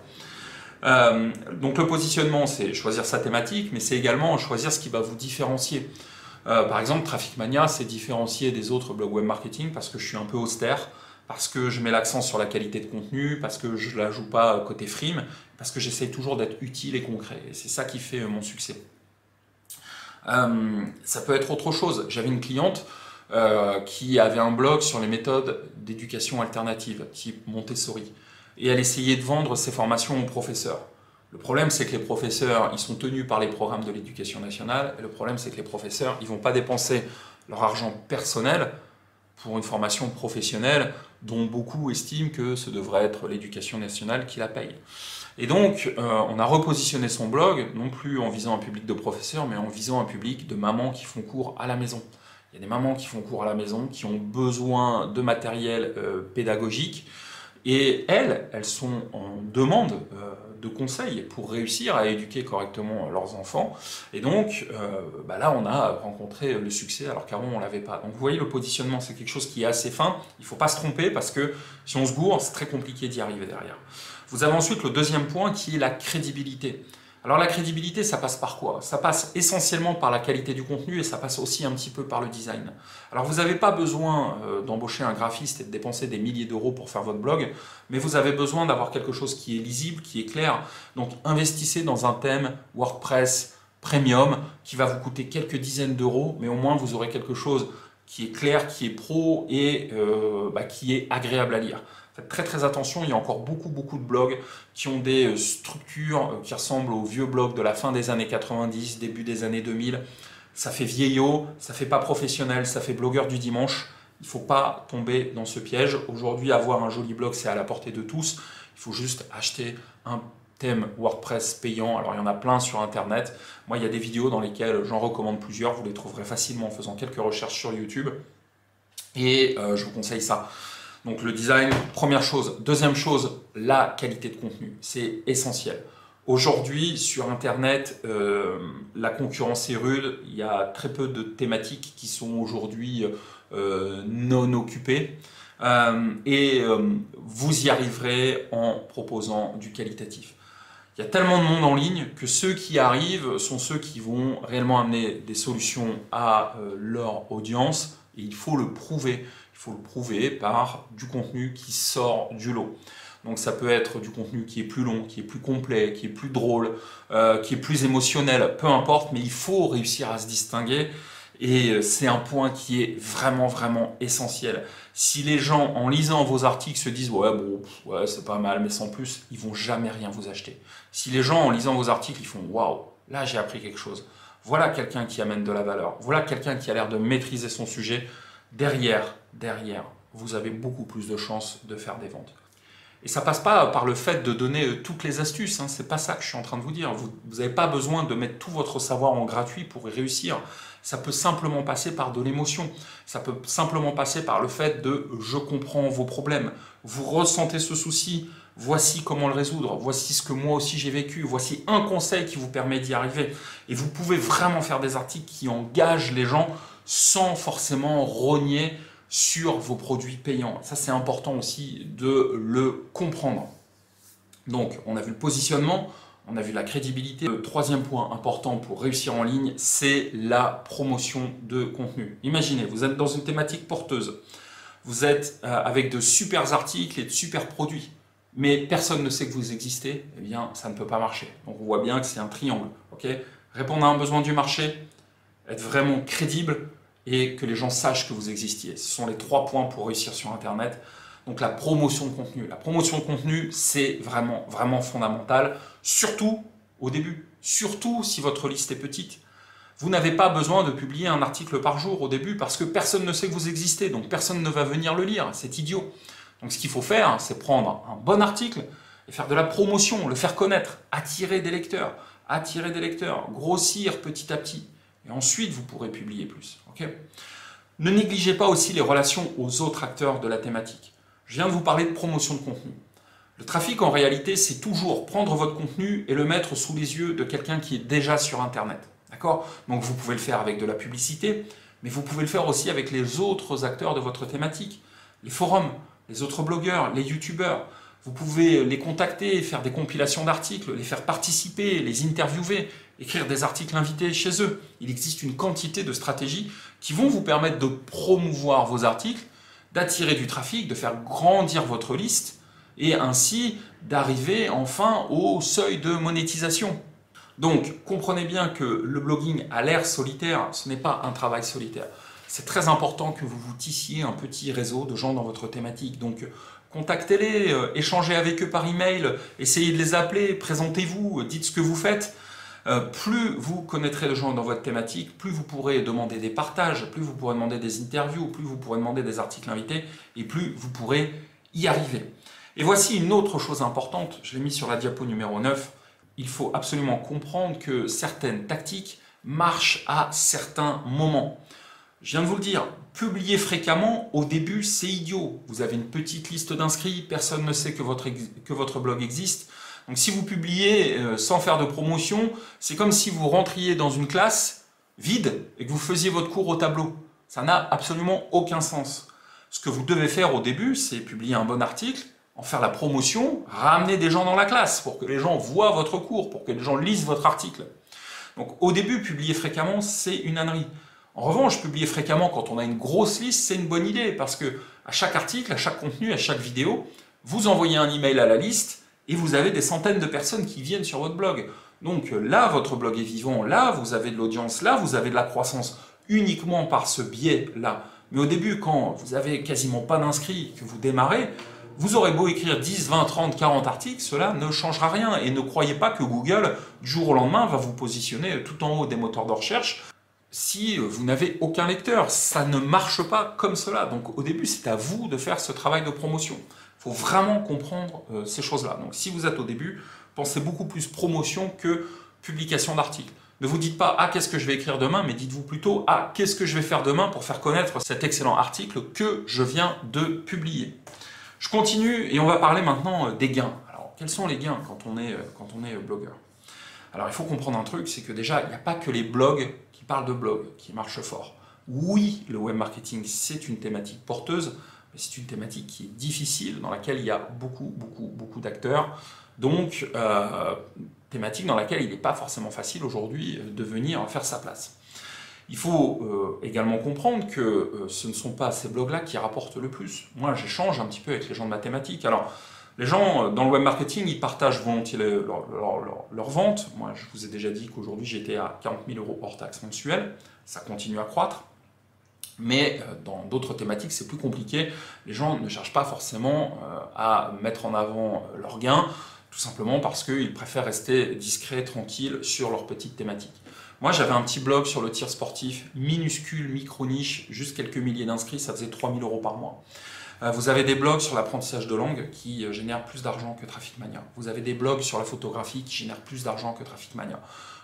Euh, donc le positionnement, c'est choisir sa thématique, mais c'est également choisir ce qui va vous différencier. Euh, par exemple, Traffic Mania, c'est différencier des autres blogs web marketing parce que je suis un peu austère, parce que je mets l'accent sur la qualité de contenu, parce que je ne la joue pas côté frime, parce que j'essaye toujours d'être utile et concret. Et c'est ça qui fait mon succès. Euh, ça peut être autre chose. J'avais une cliente euh, qui avait un blog sur les méthodes d'éducation alternative, type Montessori. Et elle essayait de vendre ses formations aux professeurs. Le problème, c'est que les professeurs, ils sont tenus par les programmes de l'éducation nationale. Et le problème, c'est que les professeurs, ils vont pas dépenser leur argent personnel pour une formation professionnelle dont beaucoup estiment que ce devrait être l'éducation nationale qui la paye. Et donc, euh, on a repositionné son blog, non plus en visant un public de professeurs, mais en visant un public de mamans qui font cours à la maison. Il y a des mamans qui font cours à la maison, qui ont besoin de matériel euh, pédagogique. Et elles, elles sont en demande euh, de conseils pour réussir à éduquer correctement leurs enfants. Et donc, euh, bah là, on a rencontré le succès alors qu'avant, on ne l'avait pas. Donc, vous voyez, le positionnement, c'est quelque chose qui est assez fin. Il ne faut pas se tromper parce que si on se gourre, c'est très compliqué d'y arriver derrière. Vous avez ensuite le deuxième point qui est la crédibilité. Alors la crédibilité, ça passe par quoi? Ça passe essentiellement par la qualité du contenu et ça passe aussi un petit peu par le design. Alors vous n'avez pas besoin euh, d'embaucher un graphiste et de dépenser des milliers d'euros pour faire votre blog, mais vous avez besoin d'avoir quelque chose qui est lisible, qui est clair. Donc investissez dans un thème WordPress premium qui va vous coûter quelques dizaines d'euros, mais au moins vous aurez quelque chose qui est clair, qui est pro et euh, bah, qui est agréable à lire. Faites très très attention, il y a encore beaucoup beaucoup de blogs qui ont des euh, structures euh, qui ressemblent aux vieux blogs de la fin des années 90, début des années 2000. Ça fait vieillot, ça fait pas professionnel, ça fait blogueur du dimanche. Il ne faut pas tomber dans ce piège. Aujourd'hui, avoir un joli blog, c'est à la portée de tous. Il faut juste acheter un thème WordPress payant. Alors, il y en a plein sur Internet. Moi, il y a des vidéos dans lesquelles j'en recommande plusieurs. Vous les trouverez facilement en faisant quelques recherches sur YouTube. Et euh, je vous conseille ça. Donc le design, première chose. Deuxième chose, la qualité de contenu. C'est essentiel. Aujourd'hui, sur Internet, euh, la concurrence est rude. Il y a très peu de thématiques qui sont aujourd'hui euh, non occupées. Euh, et vous y arriverez en proposant du qualitatif. Il y a tellement de monde en ligne que ceux qui arrivent sont ceux qui vont réellement amener des solutions à leur audience. Et il faut le prouver. Il faut le prouver par du contenu qui sort du lot. Donc ça peut être du contenu qui est plus long, qui est plus complet, qui est plus drôle, euh, qui est plus émotionnel, peu importe, mais il faut réussir à se distinguer. Et euh, c'est un point qui est vraiment, vraiment essentiel. Si les gens, en lisant vos articles, se disent ouais, bon, ouais, c'est pas mal, mais sans plus, ils vont jamais rien vous acheter. Si les gens, en lisant vos articles, ils font waouh, là j'ai appris quelque chose. Voilà quelqu'un qui amène de la valeur. Voilà quelqu'un qui a l'air de maîtriser son sujet. Derrière, derrière, vous avez beaucoup plus de chances de faire des ventes. Et ça passe pas par le fait de donner euh, toutes les astuces, hein. c'est pas ça que je suis en train de vous dire. Vous n'avez pas besoin de mettre tout votre savoir en gratuit pour y réussir. Ça peut simplement passer par de l'émotion. Ça peut simplement passer par le fait de je comprends vos problèmes. Vous ressentez ce souci, voici comment le résoudre, voici ce que moi aussi j'ai vécu, voici un conseil qui vous permet d'y arriver. Et vous pouvez vraiment faire des articles qui engagent les gens sans forcément rogner sur vos produits payants. Ça, c'est important aussi de le comprendre. Donc, on a vu le positionnement, on a vu la crédibilité. Le troisième point important pour réussir en ligne, c'est la promotion de contenu. Imaginez, vous êtes dans une thématique porteuse. Vous êtes euh, avec de super articles et de super produits. Mais personne ne sait que vous existez, eh bien, ça ne peut pas marcher. Donc, on voit bien que c'est un triangle. ok? Répondre à un besoin du marché, être vraiment crédible, et que les gens sachent que vous existiez. Ce sont les trois points pour réussir sur Internet. Donc la promotion de contenu. La promotion de contenu, c'est vraiment, vraiment fondamental, surtout au début, surtout si votre liste est petite. Vous n'avez pas besoin de publier un article par jour au début parce que personne ne sait que vous existez, donc personne ne va venir le lire, c'est idiot. Donc ce qu'il faut faire, c'est prendre un bon article et faire de la promotion, le faire connaître, attirer des lecteurs, attirer des lecteurs, grossir petit à petit. Et ensuite, vous pourrez publier plus. ne négligez pas aussi les relations aux autres acteurs de la thématique. Je viens de vous parler de promotion de contenu. Le trafic, en réalité, c'est toujours prendre votre contenu et le mettre sous les yeux de quelqu'un qui est déjà sur Internet. D'accord? Donc vous pouvez le faire avec de la publicité, mais vous pouvez le faire aussi avec les autres acteurs de votre thématique. Les forums, les autres blogueurs, les youtubeurs. Vous pouvez les contacter, faire des compilations d'articles, les faire participer, les interviewer, écrire des articles invités chez eux. Il existe une quantité de stratégies qui vont vous permettre de promouvoir vos articles, d'attirer du trafic, de faire grandir votre liste et ainsi d'arriver enfin au seuil de monétisation. Donc comprenez bien que le blogging a l'air solitaire, ce n'est pas un travail solitaire. C'est très important que vous vous tissiez un petit réseau de gens dans votre thématique. Donc contactez-les, euh, échangez avec eux par email, essayez de les appeler, présentez-vous, dites ce que vous faites. Euh, plus vous connaîtrez de gens dans votre thématique, plus vous pourrez demander des partages, plus vous pourrez demander des interviews, plus vous pourrez demander des articles invités, et plus vous pourrez y arriver. Et voici une autre chose importante, je l'ai mis sur la diapo numéro 9, il faut absolument comprendre que certaines tactiques marchent à certains moments. Je viens de vous le dire, publier fréquemment, au début, c'est idiot. Vous avez une petite liste d'inscrits, personne ne sait que votre, que votre blog existe. Donc si vous publiez euh, sans faire de promotion, c'est comme si vous rentriez dans une classe vide et que vous faisiez votre cours au tableau. Ça n'a absolument aucun sens. Ce que vous devez faire au début, c'est publier un bon article, en faire la promotion, ramener des gens dans la classe pour que les gens voient votre cours, pour que les gens lisent votre article. Donc au début, publier fréquemment, c'est une ânerie. En revanche, publier fréquemment quand on a une grosse liste, c'est une bonne idée parce que à chaque article, à chaque contenu, à chaque vidéo, vous envoyez un email à la liste et vous avez des centaines de personnes qui viennent sur votre blog. Donc là, votre blog est vivant, là, vous avez de l'audience, là, vous avez de la croissance uniquement par ce biais-là. Mais au début, quand vous avez quasiment pas d'inscrits, que vous démarrez, vous aurez beau écrire 10, 20, 30, 40 articles, cela ne changera rien. Et ne croyez pas que Google, du jour au lendemain, va vous positionner tout en haut des moteurs de recherche si vous n'avez aucun lecteur. Ça ne marche pas comme cela. Donc au début, c'est à vous de faire ce travail de promotion. Vraiment comprendre euh, ces choses-là. Donc si vous êtes au début, pensez beaucoup plus promotion que publication d'articles. Ne vous dites pas « Ah, qu'est-ce que je vais écrire demain ?» mais dites-vous plutôt « Ah, qu'est-ce que je vais faire demain pour faire connaître cet excellent article que je viens de publier ?» Je continue et on va parler maintenant euh, des gains. Alors, quels sont les gains quand on est, quand on est blogueur? Alors il faut comprendre un truc, c'est que déjà, il n'y a pas que les blogs qui parlent de blog, qui marchent fort. Oui, le web marketing, c'est une thématique porteuse, c'est une thématique qui est difficile, dans laquelle il y a beaucoup, beaucoup, beaucoup d'acteurs. Donc, euh, thématique dans laquelle il n'est pas forcément facile aujourd'hui de venir faire sa place. Il faut euh, également comprendre que euh, ce ne sont pas ces blogs-là qui rapportent le plus. Moi, j'échange un petit peu avec les gens de mathématiques. Alors, les gens dans le web marketing, ils partagent volontiers leur, leur, vente. Moi, je vous ai déjà dit qu'aujourd'hui, j'étais à 40 000 euros hors taxe mensuelle. Ça continue à croître. Mais euh, dans d'autres thématiques, c'est plus compliqué. Les gens ne cherchent pas forcément euh, à mettre en avant euh, leurs gains, tout simplement parce qu'ils préfèrent rester discrets, tranquilles sur leur petite thématique. Moi, j'avais un petit blog sur le tir sportif, minuscule, micro-niche, juste quelques milliers d'inscrits, ça faisait 3000 euros par mois. Vous avez des blogs sur l'apprentissage de langue qui génèrent plus d'argent que Traffic Mania. Vous avez des blogs sur la photographie qui génèrent plus d'argent que Traffic Mania.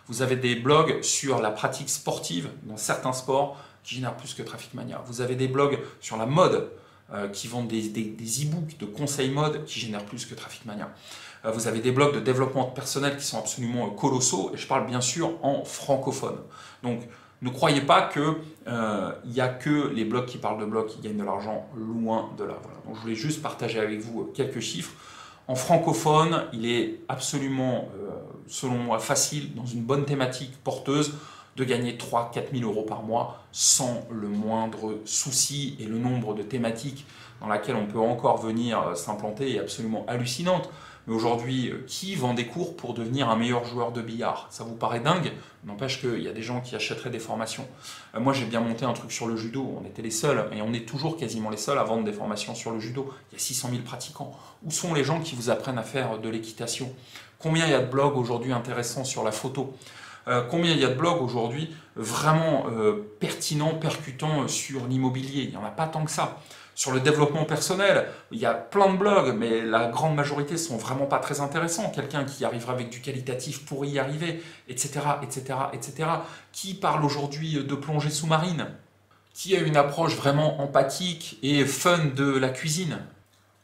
Vous avez des blogs sur la pratique sportive dans certains sports qui génèrent plus que Traffic Mania. Vous avez des blogs sur la mode euh, qui vendent des, e-books de conseils mode qui génèrent plus que Traffic Mania. Euh, vous avez des blogs de développement personnel qui sont absolument euh, colossaux et je parle bien sûr en francophone. Donc ne croyez pas qu'il n'y a que les blogs qui parlent de blogs qui gagnent de l'argent loin de là. Donc je voulais juste partager avec vous quelques chiffres. En francophone, il est absolument, selon moi, facile, dans une bonne thématique porteuse, de gagner 3-4 000 euros par mois sans le moindre souci et le nombre de thématiques dans lesquelles on peut encore venir euh, s'implanter est absolument hallucinante. Mais aujourd'hui, euh, qui vend des cours pour devenir un meilleur joueur de billard? Ça vous paraît dingue? N'empêche qu'il y a des gens qui achèteraient des formations. Euh, moi, j'ai bien monté un truc sur le judo. On était les seuls, et on est toujours quasiment les seuls à vendre des formations sur le judo. Il y a 600 000 pratiquants. Où sont les gens qui vous apprennent à faire de l'équitation? Combien il y a de blogs aujourd'hui intéressants sur la photo? Euh, combien il y a de blogs aujourd'hui vraiment euh, pertinents, percutants sur l'immobilier? Il n'y en a pas tant que ça. Sur le développement personnel, il y a plein de blogs, mais la grande majorité sont vraiment pas très intéressants. Quelqu'un qui arrivera avec du qualitatif pour y arriver, etc., etc., etc. Qui parle aujourd'hui de plongée sous-marine? Qui a une approche vraiment empathique et fun de la cuisine?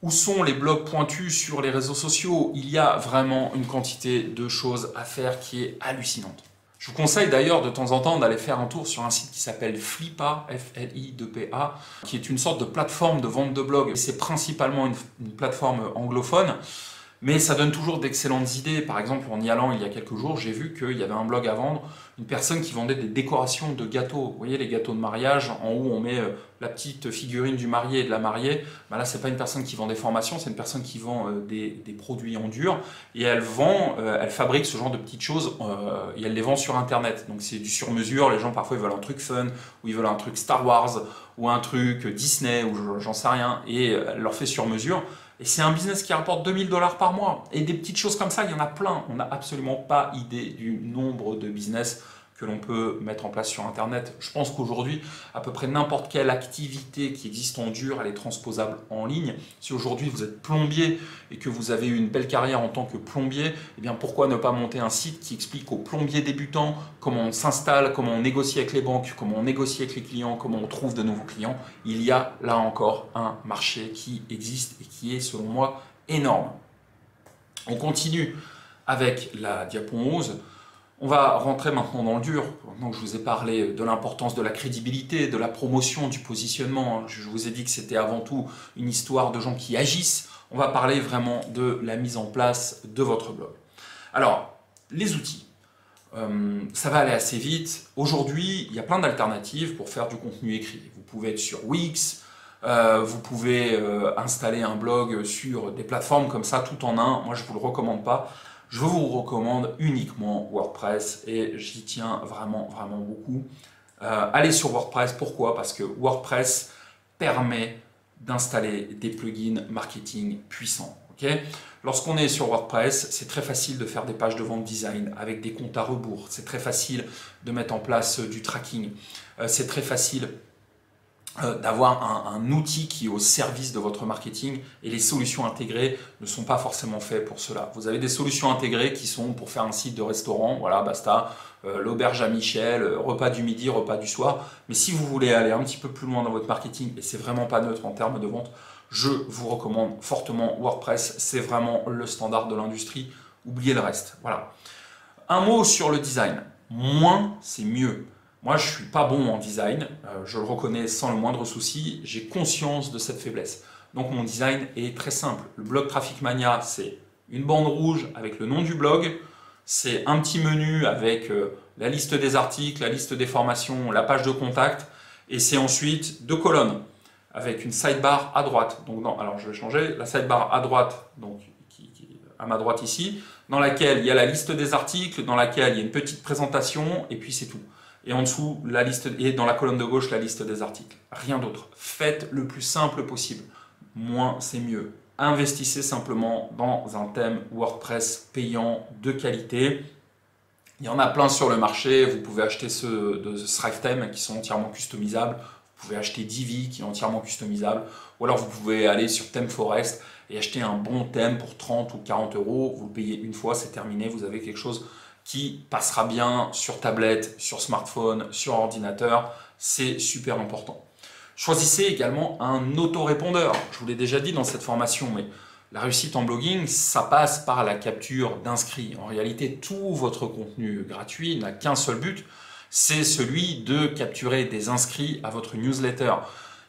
Où sont les blogs pointus sur les réseaux sociaux? Il y a vraiment une quantité de choses à faire qui est hallucinante. Je vous conseille d'ailleurs de temps en temps d'aller faire un tour sur un site qui s'appelle Flippa, f l i p a qui est une sorte de plateforme de vente de blogs. C'est principalement une plateforme anglophone mais ça donne toujours d'excellentes idées. Par exemple, en y allant il y a quelques jours, j'ai vu qu'il y avait un blog à vendre, une personne qui vendait des décorations de gâteaux. Vous voyez les gâteaux de mariage, en haut on met euh, la petite figurine du marié et de la mariée. Ben là, c'est pas une personne qui vend des formations, c'est une personne qui vend euh, des, produits en dur et elle vend, euh, elle fabrique ce genre de petites choses et elle les vend sur Internet. Donc c'est du sur-mesure. Les gens parfois ils veulent un truc fun ou ils veulent un truc Star Wars ou un truc Disney ou j'en sais rien et elle leur fait sur mesure. Et c'est un business qui rapporte 2000 dollars par mois. Et des petites choses comme ça, il y en a plein. On n'a absolument pas idée du nombre de business que l'on peut mettre en place sur Internet. Je pense qu'aujourd'hui, à peu près n'importe quelle activité qui existe en dur, elle est transposable en ligne. Si aujourd'hui vous êtes plombier et que vous avez eu une belle carrière en tant que plombier, eh bien pourquoi ne pas monter un site qui explique aux plombiers débutants comment on s'installe, comment on négocie avec les banques, comment on négocie avec les clients, comment on trouve de nouveaux clients? Il y a là encore un marché qui existe et qui est selon moi énorme. On continue avec la diapo 11. On va rentrer maintenant dans le dur. Que je vous ai parlé de l'importance de la crédibilité, de la promotion, du positionnement, je vous ai dit que c'était avant tout une histoire de gens qui agissent. On va parler vraiment de la mise en place de votre blog. Alors, les outils. Euh, ça va aller assez vite. Aujourd'hui, il y a plein d'alternatives pour faire du contenu écrit. Vous pouvez être sur Wix, euh, vous pouvez euh, installer un blog sur des plateformes comme ça tout en un. Moi, je ne vous le recommande pas je vous recommande uniquement WordPress et j'y tiens vraiment, vraiment beaucoup. Euh, allez sur WordPress, pourquoi? Parce que WordPress permet d'installer des plugins marketing puissants. Lorsqu'on est sur WordPress, c'est très facile de faire des pages de vente design avec des comptes à rebours. C'est très facile de mettre en place du tracking. Euh, c'est très facile d'avoir un, outil qui est au service de votre marketing et les solutions intégrées ne sont pas forcément faites pour cela. Vous avez des solutions intégrées qui sont pour faire un site de restaurant, voilà, basta, euh, l'auberge à Michel, euh, repas du midi, repas du soir. Mais si vous voulez aller un petit peu plus loin dans votre marketing et c'est vraiment pas neutre en termes de vente, je vous recommande fortement WordPress. C'est vraiment le standard de l'industrie. Oubliez le reste. Voilà. Un mot sur le design. Moins, c'est mieux. Moi, je suis pas bon en design. Euh, je le reconnais sans le moindre souci. J'ai conscience de cette faiblesse. Donc, mon design est très simple. Le blog Traffic Mania, c'est une bande rouge avec le nom du blog. C'est un petit menu avec euh, la liste des articles, la liste des formations, la page de contact. Et c'est ensuite deux colonnes avec une sidebar à droite. Donc alors je vais changer la sidebar à droite, donc qui, à ma droite ici, dans laquelle il y a la liste des articles, dans laquelle il y a une petite présentation, et puis c'est tout. Et en dessous, la liste, et dans la colonne de gauche, la liste des articles. Rien d'autre. Faites le plus simple possible. Moins, c'est mieux. Investissez simplement dans un thème WordPress payant de qualité. Il y en a plein sur le marché. Vous pouvez acheter ceux de Thrive Theme qui sont entièrement customisables. Vous pouvez acheter Divi qui est entièrement customisable. Ou alors vous pouvez aller sur ThemeForest et acheter un bon thème pour 30 ou 40 euros. Vous le payez une fois, c'est terminé. Vous avez quelque chose qui passera bien sur tablette, sur smartphone, sur ordinateur. C'est super important. Choisissez également un autorépondeur. Je vous l'ai déjà dit dans cette formation, mais la réussite en blogging, ça passe par la capture d'inscrits. En réalité, tout votre contenu gratuit n'a qu'un seul but, c'est celui de capturer des inscrits à votre newsletter.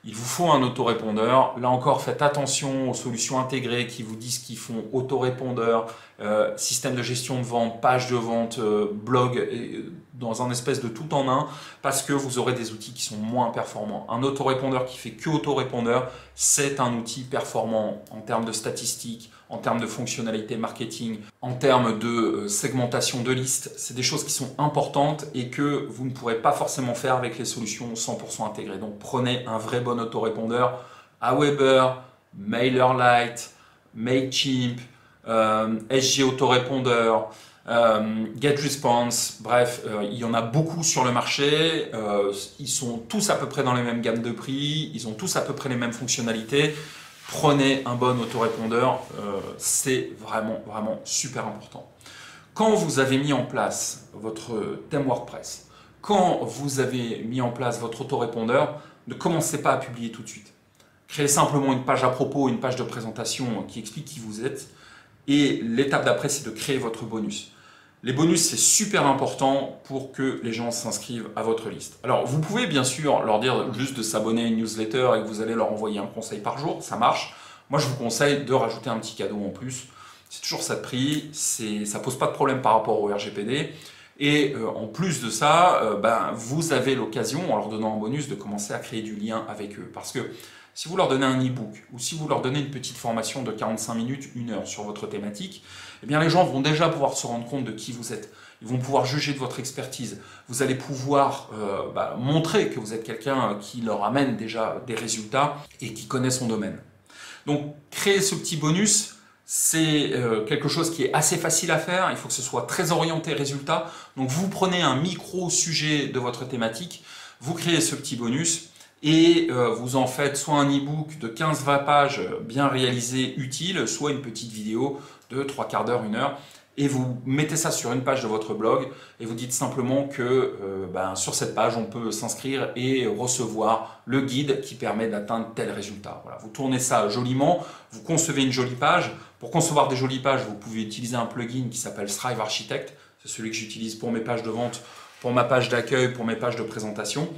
Il vous faut un autorépondeur. Là encore, faites attention aux solutions intégrées qui vous disent qu'ils font autorépondeur, euh, système de gestion de vente, page de vente, euh, blog, euh, dans un espèce de tout en un, parce que vous aurez des outils qui sont moins performants. Un autorépondeur qui fait que autorépondeur, c'est un outil performant en termes de statistiques, en termes de fonctionnalités marketing, en termes de euh, segmentation de listes. C'est des choses qui sont importantes et que vous ne pourrez pas forcément faire avec les solutions 100% intégrées. Donc prenez un vrai bon autorépondeur. Aweber, MailerLite, MailChimp, euh, SG autorépondeur, euh, GetResponse, bref, il y en a beaucoup sur le marché. ils sont tous à peu près dans les mêmes gammes de prix, ils ont tous à peu près les mêmes fonctionnalités prenez un bon autorépondeur, euh, c'est vraiment, vraiment super important. Quand vous avez mis en place votre thème WordPress, quand vous avez mis en place votre autorépondeur, ne commencez pas à publier tout de suite. Créez simplement une page à propos, une page de présentation qui explique qui vous êtes. Et l'étape d'après, c'est de créer votre bonus. Les bonus, c'est super important pour que les gens s'inscrivent à votre liste. Alors, vous pouvez bien sûr leur dire juste de s'abonner à une newsletter et que vous allez leur envoyer un conseil par jour, ça marche. Moi, je vous conseille de rajouter un petit cadeau en plus. C'est toujours ça de prix, ça pose pas de problème par rapport au RGPD. Et euh, en plus de ça, euh, ben, vous avez l'occasion, en leur donnant un bonus, de commencer à créer du lien avec eux. Parce que si vous leur donnez un e-book ou si vous leur donnez une petite formation de 45 minutes, une heure sur votre thématique, eh bien les gens vont déjà pouvoir se rendre compte de qui vous êtes. Ils vont pouvoir juger de votre expertise. Vous allez pouvoir euh, bah, montrer que vous êtes quelqu'un qui leur amène déjà des résultats et qui connaît son domaine. Donc créer ce petit bonus, c'est euh, quelque chose qui est assez facile à faire. Il faut que ce soit très orienté résultat. Donc vous prenez un micro sujet de votre thématique, vous créez ce petit bonus et euh, vous en faites soit un e-book de 15-20 pages bien réalisé, utile, soit une petite vidéo de 3 quarts d'heure, 1 heure, et vous mettez ça sur une page de votre blog et vous dites simplement que euh, ben, sur cette page on peut s'inscrire et recevoir le guide qui permet d'atteindre tel résultat. Voilà, vous tournez ça joliment, vous concevez une jolie page. Pour concevoir des jolies pages, vous pouvez utiliser un plugin qui s'appelle Strive Architect. C'est celui que j'utilise pour mes pages de vente, pour ma page d'accueil, pour mes pages de présentation.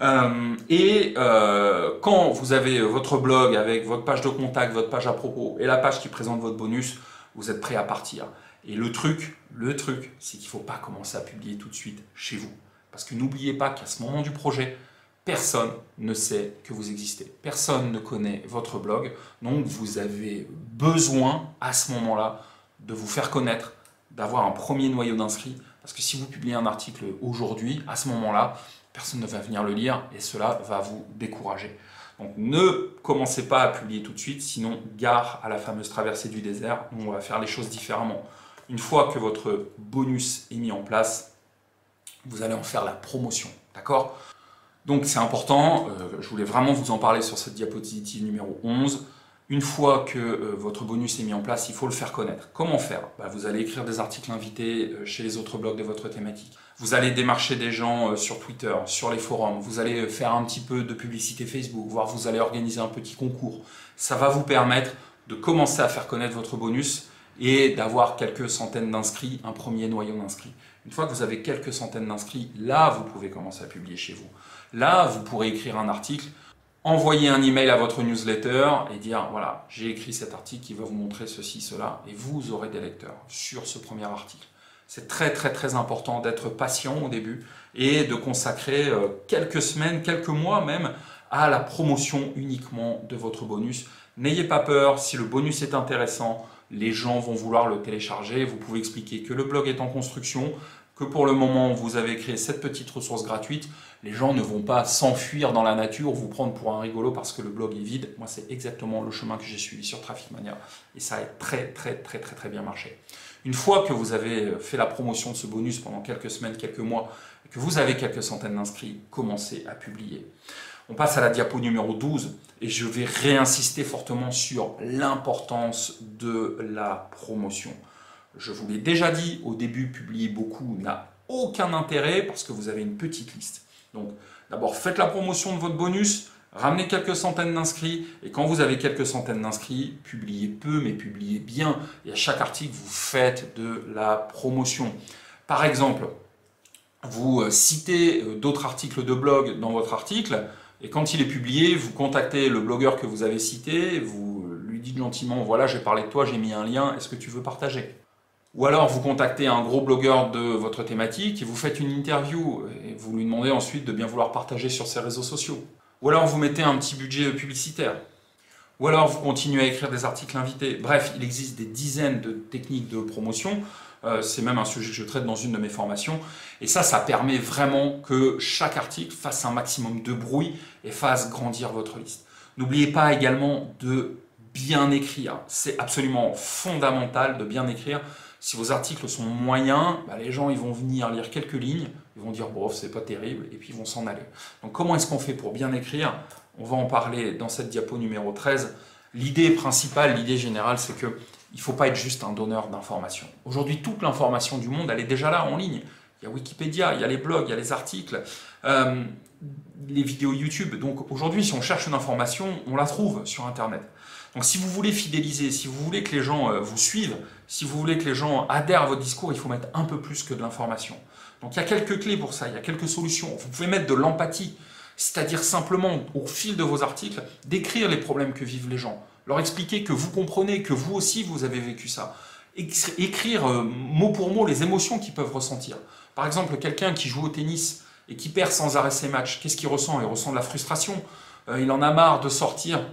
Euh, et euh, quand vous avez votre blog avec votre page de contact, votre page à propos et la page qui présente votre bonus, vous êtes prêt à partir. Et le truc, le truc, c'est qu'il ne faut pas commencer à publier tout de suite chez vous. Parce que n'oubliez pas qu'à ce moment du projet, personne ne sait que vous existez. Personne ne connaît votre blog. Donc vous avez besoin à ce moment-là de vous faire connaître, d'avoir un premier noyau d'inscrits. Parce que si vous publiez un article aujourd'hui, à ce moment-là, personne ne va venir le lire et cela va vous décourager. Donc ne commencez pas à publier tout de suite, sinon gare à la fameuse traversée du désert, où on va faire les choses différemment. Une fois que votre bonus est mis en place, vous allez en faire la promotion, d'accord? Donc c'est important, euh, je voulais vraiment vous en parler sur cette diapositive numéro 11. Une fois que euh, votre bonus est mis en place, il faut le faire connaître. Comment faire? Bah, Vous allez écrire des articles invités euh, chez les autres blogs de votre thématique. Vous allez démarcher des gens euh, sur Twitter, sur les forums. Vous allez faire un petit peu de publicité Facebook, voire vous allez organiser un petit concours. Ça va vous permettre de commencer à faire connaître votre bonus et d'avoir quelques centaines d'inscrits, un premier noyau d'inscrits. Une fois que vous avez quelques centaines d'inscrits, là, vous pouvez commencer à publier chez vous. Là, vous pourrez écrire un article envoyer un email à votre newsletter et dire voilà, j'ai écrit cet article qui va vous montrer ceci, cela, et vous aurez des lecteurs sur ce premier article. C'est très très très important d'être patient au début et de consacrer euh, quelques semaines, quelques mois même à la promotion uniquement de votre bonus. N'ayez pas peur, si le bonus est intéressant, les gens vont vouloir le télécharger. Vous pouvez expliquer que le blog est en construction, que pour le moment vous avez créé cette petite ressource gratuite, les gens ne vont pas s'enfuir dans la nature, vous prendre pour un rigolo parce que le blog est vide. Moi, c'est exactement le chemin que j'ai suivi sur Traffic Mania et ça a très très très très très bien marché. Une fois que vous avez fait la promotion de ce bonus pendant quelques semaines, quelques mois, que vous avez quelques centaines d'inscrits, commencez à publier. On passe à la diapo numéro 12 et je vais réinsister fortement sur l'importance de la promotion. Je vous l'ai déjà dit, au début, publier beaucoup n'a aucun intérêt parce que vous avez une petite liste. Donc, d'abord, faites la promotion de votre bonus, ramenez quelques centaines d'inscrits, et quand vous avez quelques centaines d'inscrits, publiez peu, mais publiez bien. Et à chaque article, vous faites de la promotion. Par exemple, vous euh, citez euh, d'autres articles de blog dans votre article, et quand il est publié, vous contactez le blogueur que vous avez cité, vous lui dites gentiment, voilà, j'ai parlé de toi, j'ai mis un lien, est-ce que tu veux partager? Ou alors vous contactez un gros blogueur de votre thématique et vous faites une interview et vous lui demandez ensuite de bien vouloir partager sur ses réseaux sociaux. Ou alors vous mettez un petit budget publicitaire. Ou alors vous continuez à écrire des articles invités. Bref, il existe des dizaines de techniques de promotion. Euh, c'est même un sujet que je traite dans une de mes formations. Et ça, ça permet vraiment que chaque article fasse un maximum de bruit et fasse grandir votre liste. N'oubliez pas également de bien écrire. C'est absolument fondamental de bien écrire. Si vos articles sont moyens, bah, les gens ils vont venir lire quelques lignes, ils vont dire bof, c'est pas terrible, et puis ils vont s'en aller. Donc comment est-ce qu'on fait pour bien écrire? On va en parler dans cette diapo numéro 13. L'idée principale, l'idée générale, c'est que il faut pas être juste un donneur d'informations. Aujourd'hui, toute l'information du monde, elle est déjà là en ligne. Il y a Wikipédia, il y a les blogs, il y a les articles, euh, les vidéos YouTube. Donc aujourd'hui, si on cherche une information, on la trouve sur Internet. Donc si vous voulez fidéliser, si vous voulez que les gens euh, vous suivent, si vous voulez que les gens adhèrent à votre discours, il faut mettre un peu plus que de l'information. Donc il y a quelques clés pour ça, il y a quelques solutions. Vous pouvez mettre de l'empathie, c'est-à-dire simplement au fil de vos articles, décrire les problèmes que vivent les gens, leur expliquer que vous comprenez, que vous aussi vous avez vécu ça. Écrire euh, mot pour mot les émotions qu'ils peuvent ressentir. Par exemple, quelqu'un qui joue au tennis et qui perd sans arrêt ses matchs, qu'est-ce qu'il ressent? Il ressent de la frustration, euh, il en a marre de sortir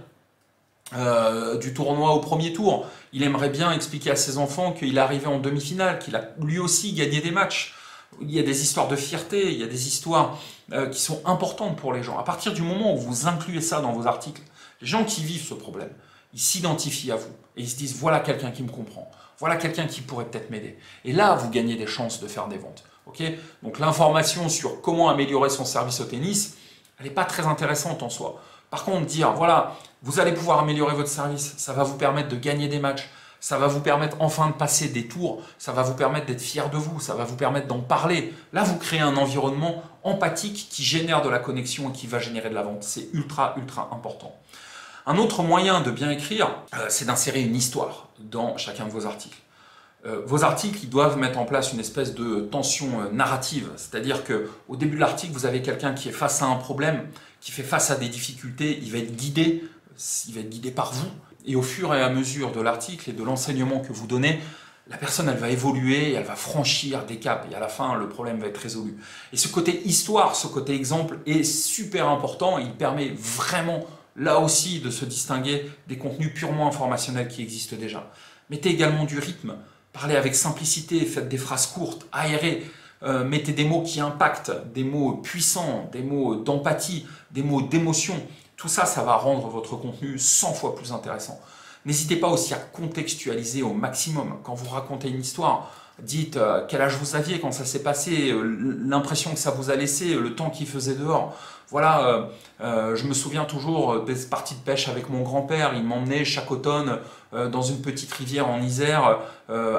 euh, du tournoi au premier tour. Il aimerait bien expliquer à ses enfants qu'il est arrivé en demi-finale, qu'il a lui aussi gagné des matchs. Il y a des histoires de fierté, il y a des histoires euh, qui sont importantes pour les gens. À partir du moment où vous incluez ça dans vos articles, les gens qui vivent ce problème, ils s'identifient à vous et ils se disent voilà quelqu'un qui me comprend, voilà quelqu'un qui pourrait peut-être m'aider. Et là, vous gagnez des chances de faire des ventes. Ok? Donc l'information sur comment améliorer son service au tennis, elle n'est pas très intéressante en soi. Par contre, dire, voilà, vous allez pouvoir améliorer votre service, ça va vous permettre de gagner des matchs, ça va vous permettre enfin de passer des tours, ça va vous permettre d'être fier de vous, ça va vous permettre d'en parler. Là, vous créez un environnement empathique qui génère de la connexion et qui va générer de la vente. C'est ultra, ultra important. Un autre moyen de bien écrire, euh, c'est d'insérer une histoire dans chacun de vos articles. Euh, vos articles, ils doivent mettre en place une espèce de tension euh, narrative. C'est-à-dire qu'au début de l'article, vous avez quelqu'un qui est face à un problème, qui fait face à des difficultés, il va être guidé, il va être guidé par vous. Et au fur et à mesure de l'article et de l'enseignement que vous donnez, la personne, elle va évoluer, elle va franchir des caps, et à la fin, le problème va être résolu. Et ce côté histoire, ce côté exemple est super important, il permet vraiment, là aussi, de se distinguer des contenus purement informationnels qui existent déjà. Mettez également du rythme, Parlez avec simplicité, faites des phrases courtes, aérées, euh, mettez des mots qui impactent, des mots puissants, des mots d'empathie, des mots d'émotion. Tout ça, ça va rendre votre contenu 100 fois plus intéressant. N'hésitez pas aussi à contextualiser au maximum. Quand vous racontez une histoire, dites euh, quel âge vous aviez quand ça s'est passé, euh, l'impression que ça vous a laissé, le temps qu'il faisait dehors. Voilà, euh, je me souviens toujours des parties de pêche avec mon grand-père. Il m'emmenait chaque automne dans une petite rivière en Isère,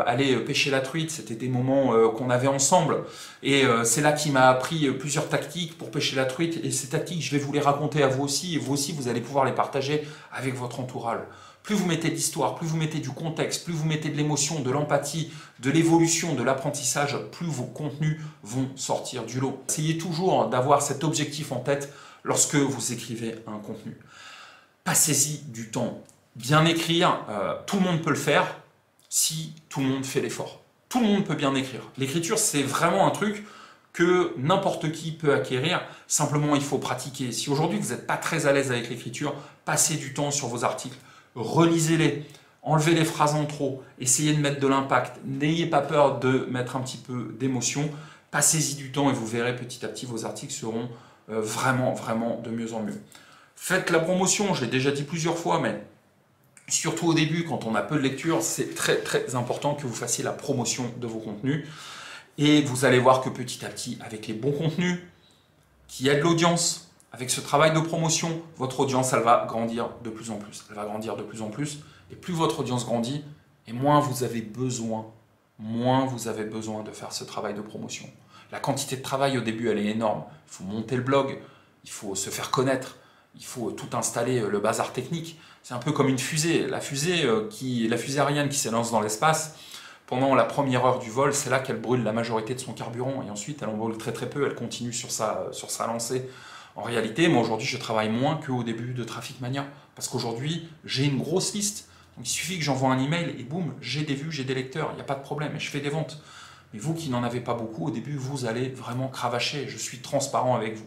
aller pêcher la truite. C'était des moments qu'on avait ensemble. Et c'est là qu'il m'a appris plusieurs tactiques pour pêcher la truite. Et ces tactiques, je vais vous les raconter à vous aussi. Et vous aussi, vous allez pouvoir les partager avec votre entourage. Plus vous mettez d'histoire, plus vous mettez du contexte, plus vous mettez de l'émotion, de l'empathie, de l'évolution, de l'apprentissage, plus vos contenus vont sortir du lot. Essayez toujours d'avoir cet objectif en tête lorsque vous écrivez un contenu. Passez-y du temps. Bien écrire, euh, tout le monde peut le faire si tout le monde fait l'effort. Tout le monde peut bien écrire. L'écriture, c'est vraiment un truc que n'importe qui peut acquérir. Simplement, il faut pratiquer. Si aujourd'hui vous n'êtes pas très à l'aise avec l'écriture, passez du temps sur vos articles relisez-les, enlevez les phrases en trop, essayez de mettre de l'impact, n'ayez pas peur de mettre un petit peu d'émotion, passez-y du temps et vous verrez petit à petit vos articles seront euh, vraiment, vraiment de mieux en mieux. Faites la promotion, je l'ai déjà dit plusieurs fois, mais surtout au début, quand on a peu de lecture, c'est très très important que vous fassiez la promotion de vos contenus. Et vous allez voir que petit à petit, avec les bons contenus, qui aident l'audience, avec ce travail de promotion, votre audience, elle va grandir de plus en plus. Elle va grandir de plus en plus. Et plus votre audience grandit, et moins vous avez besoin, moins vous avez besoin de faire ce travail de promotion. La quantité de travail au début, elle est énorme. Il faut monter le blog, il faut se faire connaître, il faut tout installer, euh, le bazar technique. C'est un peu comme une fusée. La fusée, euh, qui, la fusée aérienne qui s'élance dans l'espace, pendant la première heure du vol, c'est là qu'elle brûle la majorité de son carburant. Et ensuite, elle en brûle très très peu, elle continue sur sa, sur sa lancée. En réalité, moi aujourd'hui, je travaille moins qu'au début de Traffic Mania. Parce qu'aujourd'hui, j'ai une grosse liste. Il suffit que j'envoie un email et boum, j'ai des vues, j'ai des lecteurs, il n'y a pas de problème, et je fais des ventes. Mais vous qui n'en avez pas beaucoup, au début, vous allez vraiment cravacher. Je suis transparent avec vous.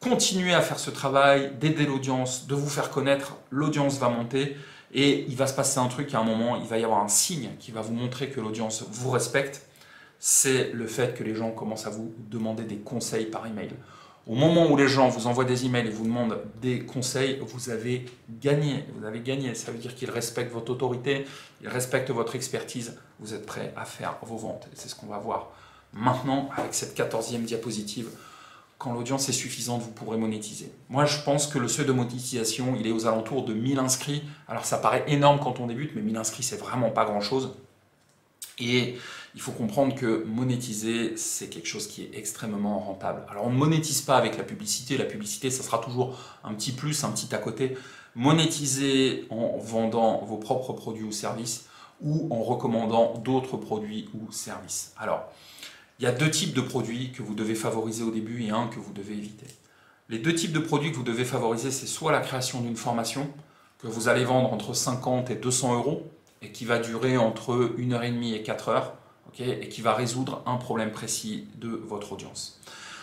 Continuez à faire ce travail, d'aider l'audience, de vous faire connaître. L'audience va monter et il va se passer un truc à un moment, il va y avoir un signe qui va vous montrer que l'audience vous respecte. C'est le fait que les gens commencent à vous demander des conseils par email. Au moment où les gens vous envoient des emails et vous demandent des conseils, vous avez gagné. Vous avez gagné. Ça veut dire qu'ils respectent votre autorité, ils respectent votre expertise. Vous êtes prêt à faire vos ventes. C'est ce qu'on va voir maintenant avec cette quatorzième diapositive. Quand l'audience est suffisante, vous pourrez monétiser. Moi, je pense que le seuil de monétisation, il est aux alentours de 1000 inscrits. Alors, ça paraît énorme quand on débute, mais 1000 inscrits, c'est vraiment pas grand-chose. Et il faut comprendre que monétiser, c'est quelque chose qui est extrêmement rentable. Alors on ne monétise pas avec la publicité, la publicité, ça sera toujours un petit plus, un petit à côté. Monétiser en vendant vos propres produits ou services ou en recommandant d'autres produits ou services. Alors, il y a deux types de produits que vous devez favoriser au début et un que vous devez éviter. Les deux types de produits que vous devez favoriser, c'est soit la création d'une formation que vous allez vendre entre 50 et 200 euros et qui va durer entre 1h30 et 4 heures et qui va résoudre un problème précis de votre audience.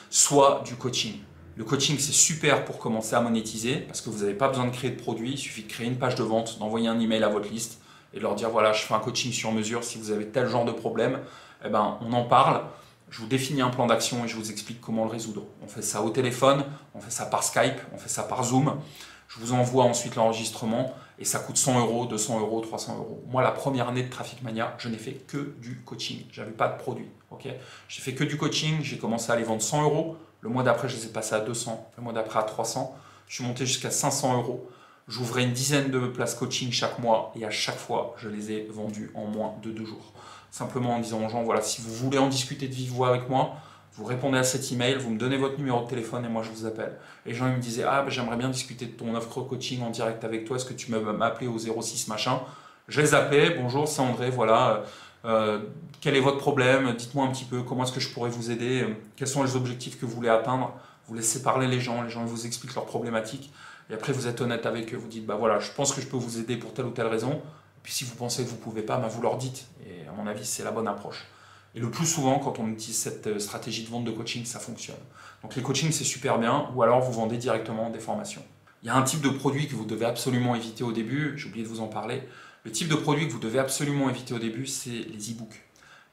Soit du coaching. Le coaching, c'est super pour commencer à monétiser parce que vous n'avez pas besoin de créer de produit, il suffit de créer une page de vente, d'envoyer un email à votre liste et de leur dire voilà, je fais un coaching sur mesure, si vous avez tel genre de problème, eh ben, on en parle, je vous définis un plan d'action et je vous explique comment le résoudre. On fait ça au téléphone, on fait ça par Skype, on fait ça par Zoom. Je vous envoie ensuite l'enregistrement et ça coûte 100 euros, 200 euros, 300 euros. Moi, la première année de Traffic Mania, je n'ai fait que du coaching. Je n'avais pas de produit. ok? J'ai fait que du coaching. J'ai commencé à les vendre 100 euros. Le mois d'après, je les ai passés à 200. Le mois d'après, à 300. Je suis monté jusqu'à 500 euros. J'ouvrais une dizaine de places coaching chaque mois et à chaque fois, je les ai vendues en moins de deux jours. Simplement en disant aux gens, voilà, si vous voulez en discuter de vive voix avec moi, vous répondez à cet email, vous me donnez votre numéro de téléphone et moi je vous appelle. Les gens ils me disaient Ah, ben, j'aimerais bien discuter de ton offre coaching en direct avec toi, est-ce que tu peux m'appeler au 06 machin? Je les appelais Bonjour, c'est André, voilà. Euh, quel est votre problème? Dites-moi un petit peu comment est-ce que je pourrais vous aider? Quels sont les objectifs que vous voulez atteindre? Vous laissez parler les gens, les gens vous expliquent leurs problématiques. Et après, vous êtes honnête avec eux, vous dites Bah voilà, je pense que je peux vous aider pour telle ou telle raison. Puis si vous pensez que vous ne pouvez pas, bah, vous leur dites. Et à mon avis, c'est la bonne approche. Et le plus souvent, quand on utilise cette euh, stratégie de vente de coaching, ça fonctionne. Donc les coachings, c'est super bien, ou alors vous vendez directement des formations. Il y a un type de produit que vous devez absolument éviter au début, j'ai oublié de vous en parler. Le type de produit que vous devez absolument éviter au début, c'est les e-books.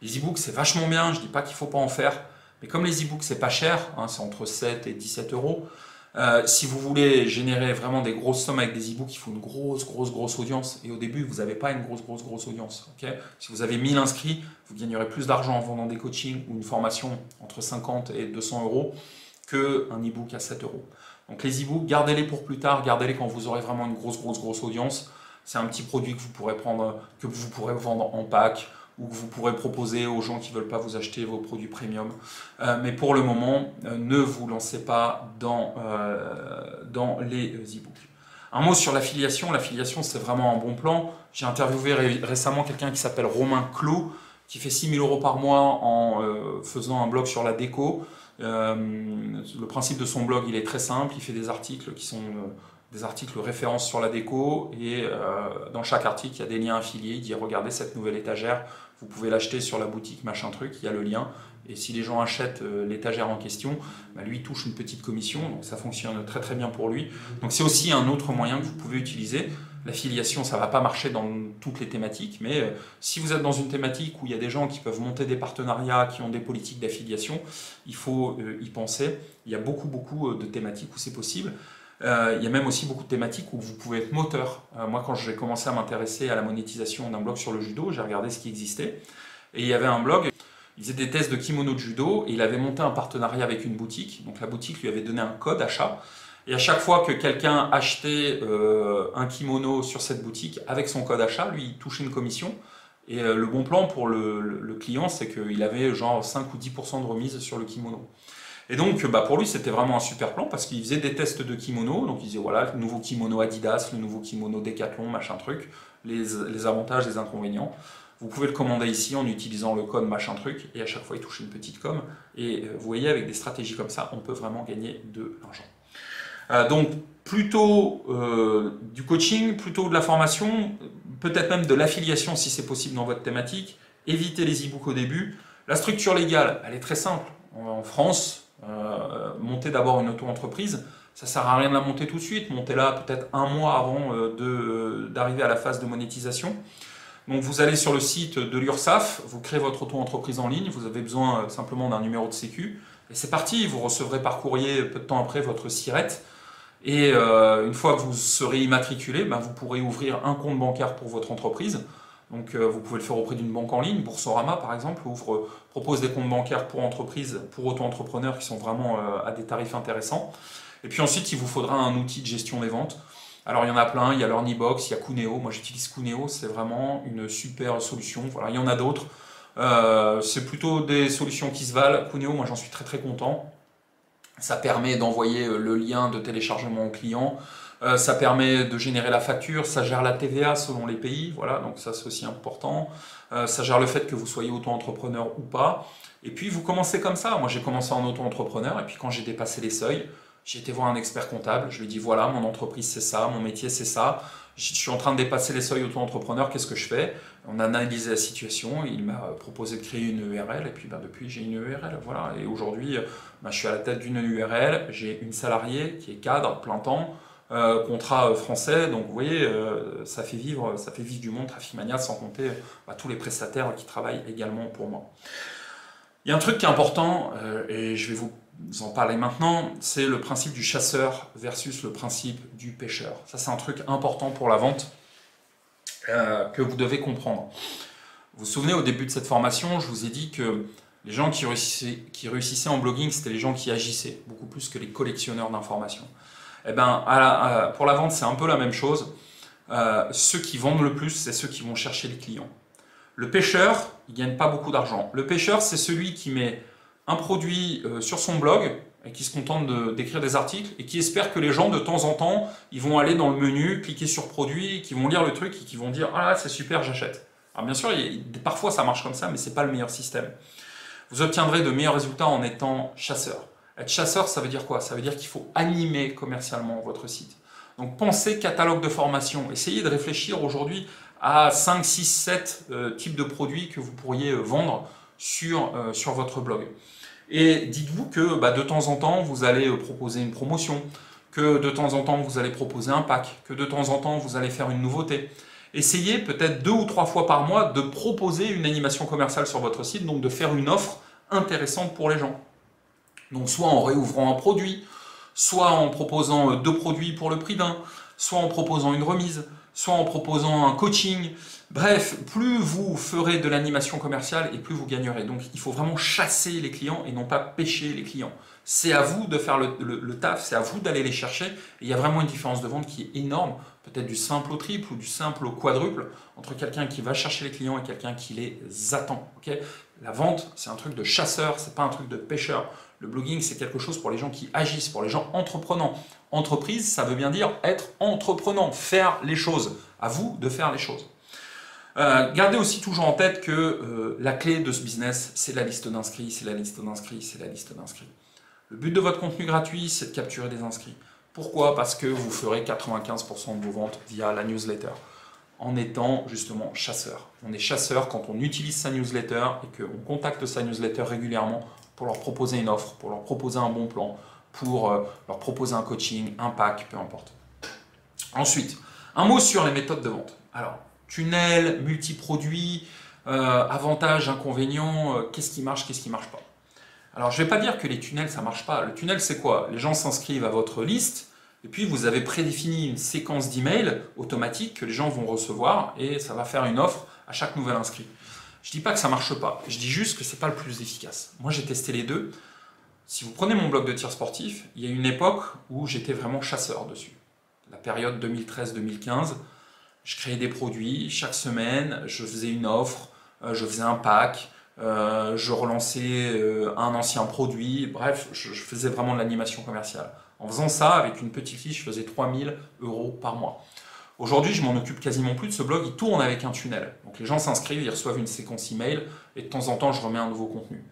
Les e-books, c'est vachement bien, je ne dis pas qu'il ne faut pas en faire, mais comme les e-books, c'est pas cher, hein, c'est entre 7 et 17 euros, Euh, si vous voulez générer vraiment des grosses sommes avec des e-books, il faut une grosse, grosse, grosse audience. Et au début, vous n'avez pas une grosse, grosse, grosse audience. si vous avez 1000 inscrits, vous gagnerez plus d'argent en vendant des coachings ou une formation entre 50 et 200 euros qu'un e-book à 7 euros. Donc les e-books, gardez-les pour plus tard, gardez-les quand vous aurez vraiment une grosse, grosse, grosse audience. C'est un petit produit que vous pourrez prendre, que vous pourrez vendre en pack ou que vous pourrez proposer aux gens qui ne veulent pas vous acheter vos produits premium. Euh, mais pour le moment, euh, ne vous lancez pas dans, euh, dans les e-books. Un mot sur l'affiliation. L'affiliation, c'est vraiment un bon plan. J'ai interviewé récemment quelqu'un qui s'appelle Romain Clou, qui fait 6000 euros par mois en faisant un blog sur la déco. le principe de son blog, il est très simple. Il fait des articles qui sont des articles références sur la déco et dans chaque article, il y a des liens affiliés. Il dit regardez cette nouvelle étagère, vous pouvez l'acheter sur la boutique machin truc, il y a le lien. Et si les gens achètent euh, l'étagère en question, bah, lui touche une petite commission, donc ça fonctionne très très bien pour lui. Donc c'est aussi un autre moyen que vous pouvez utiliser. L'affiliation, ça ne va pas marcher dans toutes les thématiques, mais euh, si vous êtes dans une thématique où il y a des gens qui peuvent monter des partenariats, qui ont des politiques d'affiliation, il faut euh, y penser. Il y a beaucoup beaucoup de thématiques où c'est possible. Euh, il y a même aussi beaucoup de thématiques où vous pouvez être moteur. Euh, moi, quand j'ai commencé à m'intéresser à la monétisation d'un blog sur le judo, j'ai regardé ce qui existait. Et il y avait un blog, il faisait des tests de kimono de judo, et il avait monté un partenariat avec une boutique. Donc la boutique lui avait donné un code achat. Et à chaque fois que quelqu'un achetait euh, un kimono sur cette boutique avec son code achat, lui, il touchait une commission. Et le bon plan pour le, le client, c'est qu'il avait genre 5 ou 10% de remise sur le kimono. Et donc, bah, pour lui, c'était vraiment un super plan parce qu'il faisait des tests de kimono. Donc, il disait voilà, le nouveau kimono Adidas, le nouveau kimono Decathlon, machin truc, les, avantages, les inconvénients. Vous pouvez le commander ici en utilisant le code machin truc et à chaque fois, il touche une petite com. Et euh, vous voyez, avec des stratégies comme ça, on peut vraiment gagner de l'argent. Euh, donc, plutôt euh, du coaching, plutôt de la formation, peut-être même de l'affiliation si c'est possible dans votre thématique. Évitez les e-books au début. La structure légale, elle est très simple. En France, monter d'abord une auto-entreprise, ça sert à rien de la monter tout de suite. Montez-la peut-être un mois avant euh, euh, d'arriver à la phase de monétisation. Donc vous allez sur le site de l'URSSAF, vous créez votre auto-entreprise en ligne, vous avez besoin simplement d'un numéro de sécu, et c'est parti, vous recevrez par courrier peu de temps après votre SIRET, et une fois que vous serez immatriculé, ben, vous pourrez ouvrir un compte bancaire pour votre entreprise. Donc euh, vous pouvez le faire auprès d'une banque en ligne, Boursorama par exemple, ouvre, propose des comptes bancaires pour entreprises, pour auto-entrepreneurs qui sont vraiment euh, à des tarifs intéressants. Et puis ensuite, il vous faudra un outil de gestion des ventes. Alors il y en a plein, il y a l'Ornibox, il y a Cuneo. Moi j'utilise Cuneo, c'est vraiment une super solution. Voilà, il y en a d'autres. Euh, c'est plutôt des solutions qui se valent. Cuneo, moi j'en suis très très content. Ça permet d'envoyer le lien de téléchargement au client. Euh, ça permet de générer la facture, ça gère la TVA selon les pays, voilà, donc ça c'est aussi important. Euh, ça gère le fait que vous soyez auto-entrepreneur ou pas. Et puis vous commencez comme ça. Moi j'ai commencé en auto-entrepreneur et puis quand j'ai dépassé les seuils, j'ai été voir un expert comptable. Je lui ai dit voilà, mon entreprise c'est ça, mon métier c'est ça. Je suis en train de dépasser les seuils auto-entrepreneur, qu'est-ce que je fais? On a analysé la situation, il m'a proposé de créer une URL et puis ben, depuis j'ai une URL. Voilà. Et aujourd'hui, ben, je suis à la tête d'une URL, j'ai une salariée qui est cadre, plein temps. Euh, contrat euh, français. Donc vous voyez, euh, ça, fait vivre, ça fait vivre du monde Trafimania, sans compter bah, tous les prestataires qui travaillent également pour moi. Il y a un truc qui est important, et je vais vous en parler maintenant, c'est le principe du chasseur versus le principe du pêcheur. Ça c'est un truc important pour la vente que vous devez comprendre. Vous vous souvenez au début de cette formation, je vous ai dit que les gens qui réussissaient, qui réussissaient en blogging, c'était les gens qui agissaient, beaucoup plus que les collectionneurs d'informations. Eh ben, pour la vente, c'est un peu la même chose. Euh, ceux qui vendent le plus, c'est ceux qui vont chercher le client. Le pêcheur, il ne gagne pas beaucoup d'argent. Le pêcheur, c'est celui qui met un produit euh, sur son blog et qui se contente d'écrire des articles et qui espère que les gens, de temps en temps, ils vont aller dans le menu, cliquer sur produit, qui vont lire le truc et qui vont dire Ah, c'est super, j'achète. Alors, bien sûr, parfois ça marche comme ça, mais ce n'est pas le meilleur système. Vous obtiendrez de meilleurs résultats en étant chasseur. Être chasseur, ça veut dire quoi? Ça veut dire qu'il faut animer commercialement votre site. Donc pensez catalogue de formation. Essayez de réfléchir aujourd'hui à 5, 6, 7 types de produits que vous pourriez euh, vendre sur, euh, sur votre blog. Et dites-vous que bah, de temps en temps, vous allez euh, proposer une promotion, que de temps en temps, vous allez proposer un pack, que de temps en temps, vous allez faire une nouveauté. Essayez peut-être deux ou trois fois par mois de proposer une animation commerciale sur votre site, donc de faire une offre intéressante pour les gens. Donc soit en réouvrant un produit, soit en proposant deux produits pour le prix d'un, soit en proposant une remise, soit en proposant un coaching. Bref, plus vous ferez de l'animation commerciale et plus vous gagnerez. Donc il faut vraiment chasser les clients et non pas pêcher les clients. C'est à vous de faire le, taf, c'est à vous d'aller les chercher. Et il y a vraiment une différence de vente qui est énorme, peut-être du simple au triple ou du simple au quadruple, entre quelqu'un qui va chercher les clients et quelqu'un qui les attend. la vente, c'est un truc de chasseur, c'est pas un truc de pêcheur. Le blogging, c'est quelque chose pour les gens qui agissent, pour les gens entreprenants. Entreprise, ça veut bien dire être entreprenant, faire les choses. À vous de faire les choses. Euh, gardez aussi toujours en tête que euh, la clé de ce business, c'est la liste d'inscrits, c'est la liste d'inscrits, c'est la liste d'inscrits. Le but de votre contenu gratuit, c'est de capturer des inscrits. Pourquoi? Parce que vous ferez 95% de vos ventes via la newsletter, en étant justement chasseur. On est chasseur quand on utilise sa newsletter et qu'on contacte sa newsletter régulièrement pour leur proposer une offre, pour leur proposer un bon plan, pour euh, leur proposer un coaching, un pack, peu importe. Ensuite, un mot sur les méthodes de vente. Alors, tunnel, multiproduits, euh, avantages, inconvénients, euh, qu'est-ce qui marche, qu'est-ce qui marche pas. Alors, je ne vais pas dire que les tunnels, ça marche pas. Le tunnel, c'est quoi? Les gens s'inscrivent à votre liste, et puis vous avez prédéfini une séquence d'emails automatique que les gens vont recevoir, et ça va faire une offre à chaque nouvel inscrit. Je dis pas que ça marche pas, je dis juste que c'est pas le plus efficace. Moi j'ai testé les deux. Si vous prenez mon blog de tir sportif, il y a une époque où j'étais vraiment chasseur dessus. La période 2013-2015, je créais des produits chaque semaine, je faisais une offre, euh, je faisais un pack, euh, je relançais euh, un ancien produit, bref, je, je faisais vraiment de l'animation commerciale. En faisant ça, avec une petite fiche, je faisais 3000 euros par mois. Aujourd'hui, je m'en occupe quasiment plus de ce blog, il tourne avec un tunnel. Donc les gens s'inscrivent, ils reçoivent une séquence email et de temps en temps, je remets un nouveau contenu.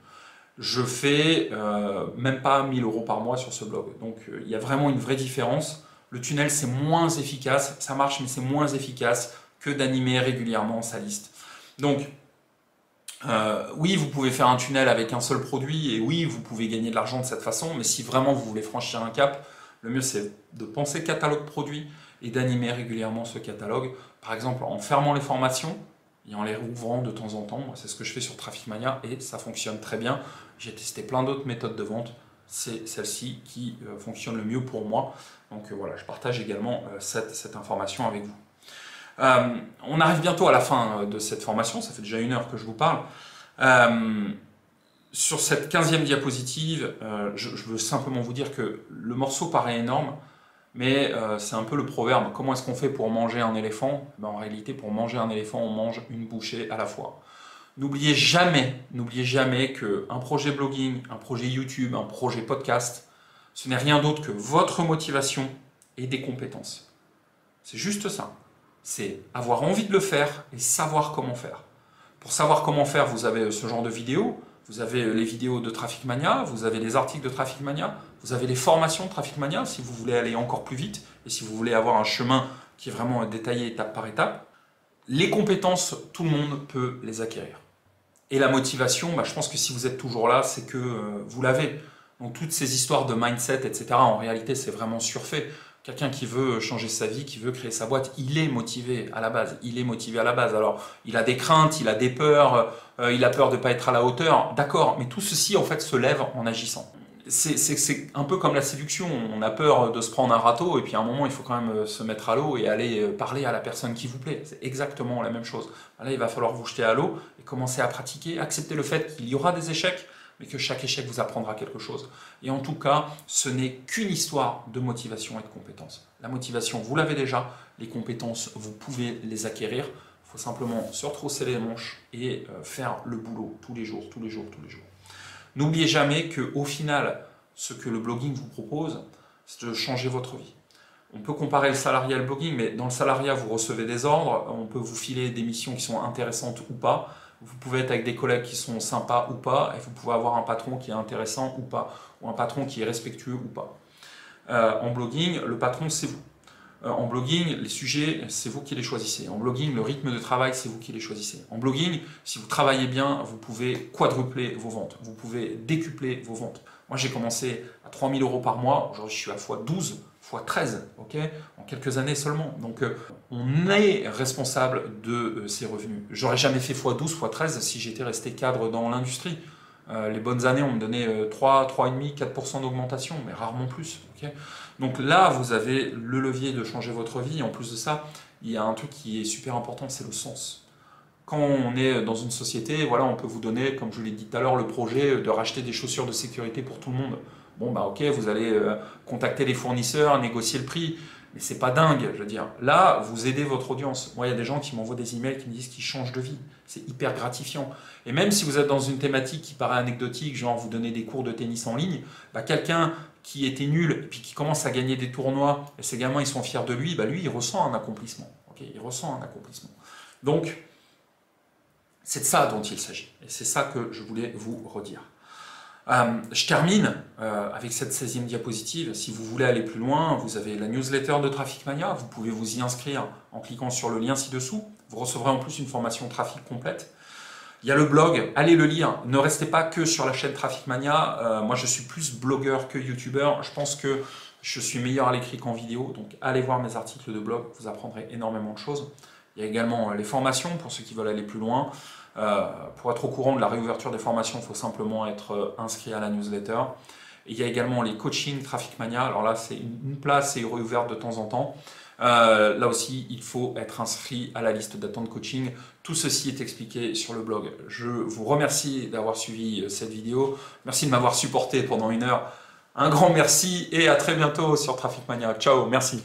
Je fais euh, même pas 1000 euros par mois sur ce blog. Donc euh, il y a vraiment une vraie différence. Le tunnel, c'est moins efficace, ça marche, mais c'est moins efficace que d'animer régulièrement sa liste. Donc, euh, oui, vous pouvez faire un tunnel avec un seul produit et oui, vous pouvez gagner de l'argent de cette façon, mais si vraiment vous voulez franchir un cap, le mieux c'est de penser catalogue produit, et d'animer régulièrement ce catalogue. Par exemple, en fermant les formations et en les rouvrant de temps en temps. C'est ce que je fais sur Traffic Mania et ça fonctionne très bien. J'ai testé plein d'autres méthodes de vente. C'est celle-ci qui euh, fonctionne le mieux pour moi. Donc euh, voilà, je partage également euh, cette, information avec vous. on arrive bientôt à la fin de cette formation, ça fait déjà une heure que je vous parle. sur cette 15e diapositive, je, veux simplement vous dire que le morceau paraît énorme, mais euh, c'est un peu le proverbe. Comment est-ce qu'on fait pour manger un éléphant? Ben, En réalité, pour manger un éléphant, on mange une bouchée à la fois. N'oubliez jamais, n'oubliez jamais qu'un projet blogging, un projet YouTube, un projet podcast, ce n'est rien d'autre que votre motivation et des compétences. C'est juste ça. C'est avoir envie de le faire et savoir comment faire. Pour savoir comment faire, vous avez ce genre de vidéos, vous avez les vidéos de Traffic Mania, vous avez les articles de Traffic Mania, vous avez les formations de Traffic Mania si vous voulez aller encore plus vite et si vous voulez avoir un chemin qui est vraiment détaillé étape par étape. Les compétences, tout le monde peut les acquérir. Et la motivation, bah, je pense que si vous êtes toujours là, c'est que euh, vous l'avez. Donc toutes ces histoires de mindset, etc., en réalité, c'est vraiment surfait. Quelqu'un qui veut changer sa vie, qui veut créer sa boîte, il est motivé à la base. Il est motivé à la base. Alors, il a des craintes, il a des peurs, euh, il a peur de ne pas être à la hauteur. D'accord, mais tout ceci, en fait, se lève en agissant. C'est un peu comme la séduction. On a peur de se prendre un râteau, et puis à un moment, il faut quand même euh, se mettre à l'eau et aller euh, parler à la personne qui vous plaît. C'est exactement la même chose. Là, il va falloir vous jeter à l'eau et commencer à pratiquer, accepter le fait qu'il y aura des échecs, mais que chaque échec vous apprendra quelque chose. Et en tout cas, ce n'est qu'une histoire de motivation et de compétences. La motivation, vous l'avez déjà, les compétences, vous pouvez les acquérir. Il faut simplement se retrousser les manches et euh, faire le boulot tous les jours, tous les jours, tous les jours. N'oubliez jamais qu'au final, ce que le blogging vous propose, c'est de changer votre vie. On peut comparer le salariat et le blogging, mais dans le salariat, vous recevez des ordres, on peut vous filer des missions qui sont intéressantes ou pas. Vous pouvez être avec des collègues qui sont sympas ou pas, et vous pouvez avoir un patron qui est intéressant ou pas, ou un patron qui est respectueux ou pas. Euh, en blogging, le patron, c'est vous. Euh, en blogging, les sujets, c'est vous qui les choisissez. En blogging, le rythme de travail, c'est vous qui les choisissez. En blogging, si vous travaillez bien, vous pouvez quadrupler vos ventes. Vous pouvez décupler vos ventes. Moi, j'ai commencé à 3000 euros par mois. Aujourd'hui, je suis à fois 12 fois 13, ok, en quelques années seulement. Donc euh, on est responsable de euh, ces revenus. J'aurais jamais fait x12, x13 si j'étais resté cadre dans l'industrie. Euh, les bonnes années, on me donnait 3, 3,5, 4% d'augmentation, mais rarement plus. Donc là, vous avez le levier de changer votre vie. En plus de ça, il y a un truc qui est super important, c'est le sens. Quand on est dans une société, voilà, on peut vous donner, comme je l'ai dit tout à l'heure, le projet de racheter des chaussures de sécurité pour tout le monde. Bon, bah ok, vous allez euh, contacter les fournisseurs, négocier le prix, mais c'est pas dingue, je veux dire. Là, vous aidez votre audience. Moi, il y a des gens qui m'envoient des emails qui me disent qu'ils changent de vie. C'est hyper gratifiant. Et même si vous êtes dans une thématique qui paraît anecdotique, genre vous donnez des cours de tennis en ligne, bah, quelqu'un qui était nul et puis qui commence à gagner des tournois, et ces gamins ils sont fiers de lui, bah lui il ressent un accomplissement. il ressent un accomplissement. Donc, c'est de ça dont il s'agit. Et c'est ça que je voulais vous redire. Euh, je termine euh, avec cette 16e diapositive. Si vous voulez aller plus loin, vous avez la newsletter de Traffic Mania. Vous pouvez vous y inscrire en cliquant sur le lien ci-dessous. Vous recevrez en plus une formation trafic complète. Il y a le blog, allez le lire. Ne restez pas que sur la chaîne Traffic Mania. Euh, moi, je suis plus blogueur que youtubeur. Je pense que je suis meilleur à l'écrit qu'en vidéo. Donc, allez voir mes articles de blog. Vous apprendrez énormément de choses. Il y a également les formations pour ceux qui veulent aller plus loin. Euh, pour être au courant de la réouverture des formations, il faut simplement être euh, inscrit à la newsletter. il y a également les coachings Traffic Mania. Alors là, c'est une place est réouverte de temps en temps. Euh, là aussi, il faut être inscrit à la liste d'attente coaching. Tout ceci est expliqué sur le blog. Je vous remercie d'avoir suivi cette vidéo. Merci de m'avoir supporté pendant une heure. Un grand merci et à très bientôt sur Traffic Mania. Ciao, merci.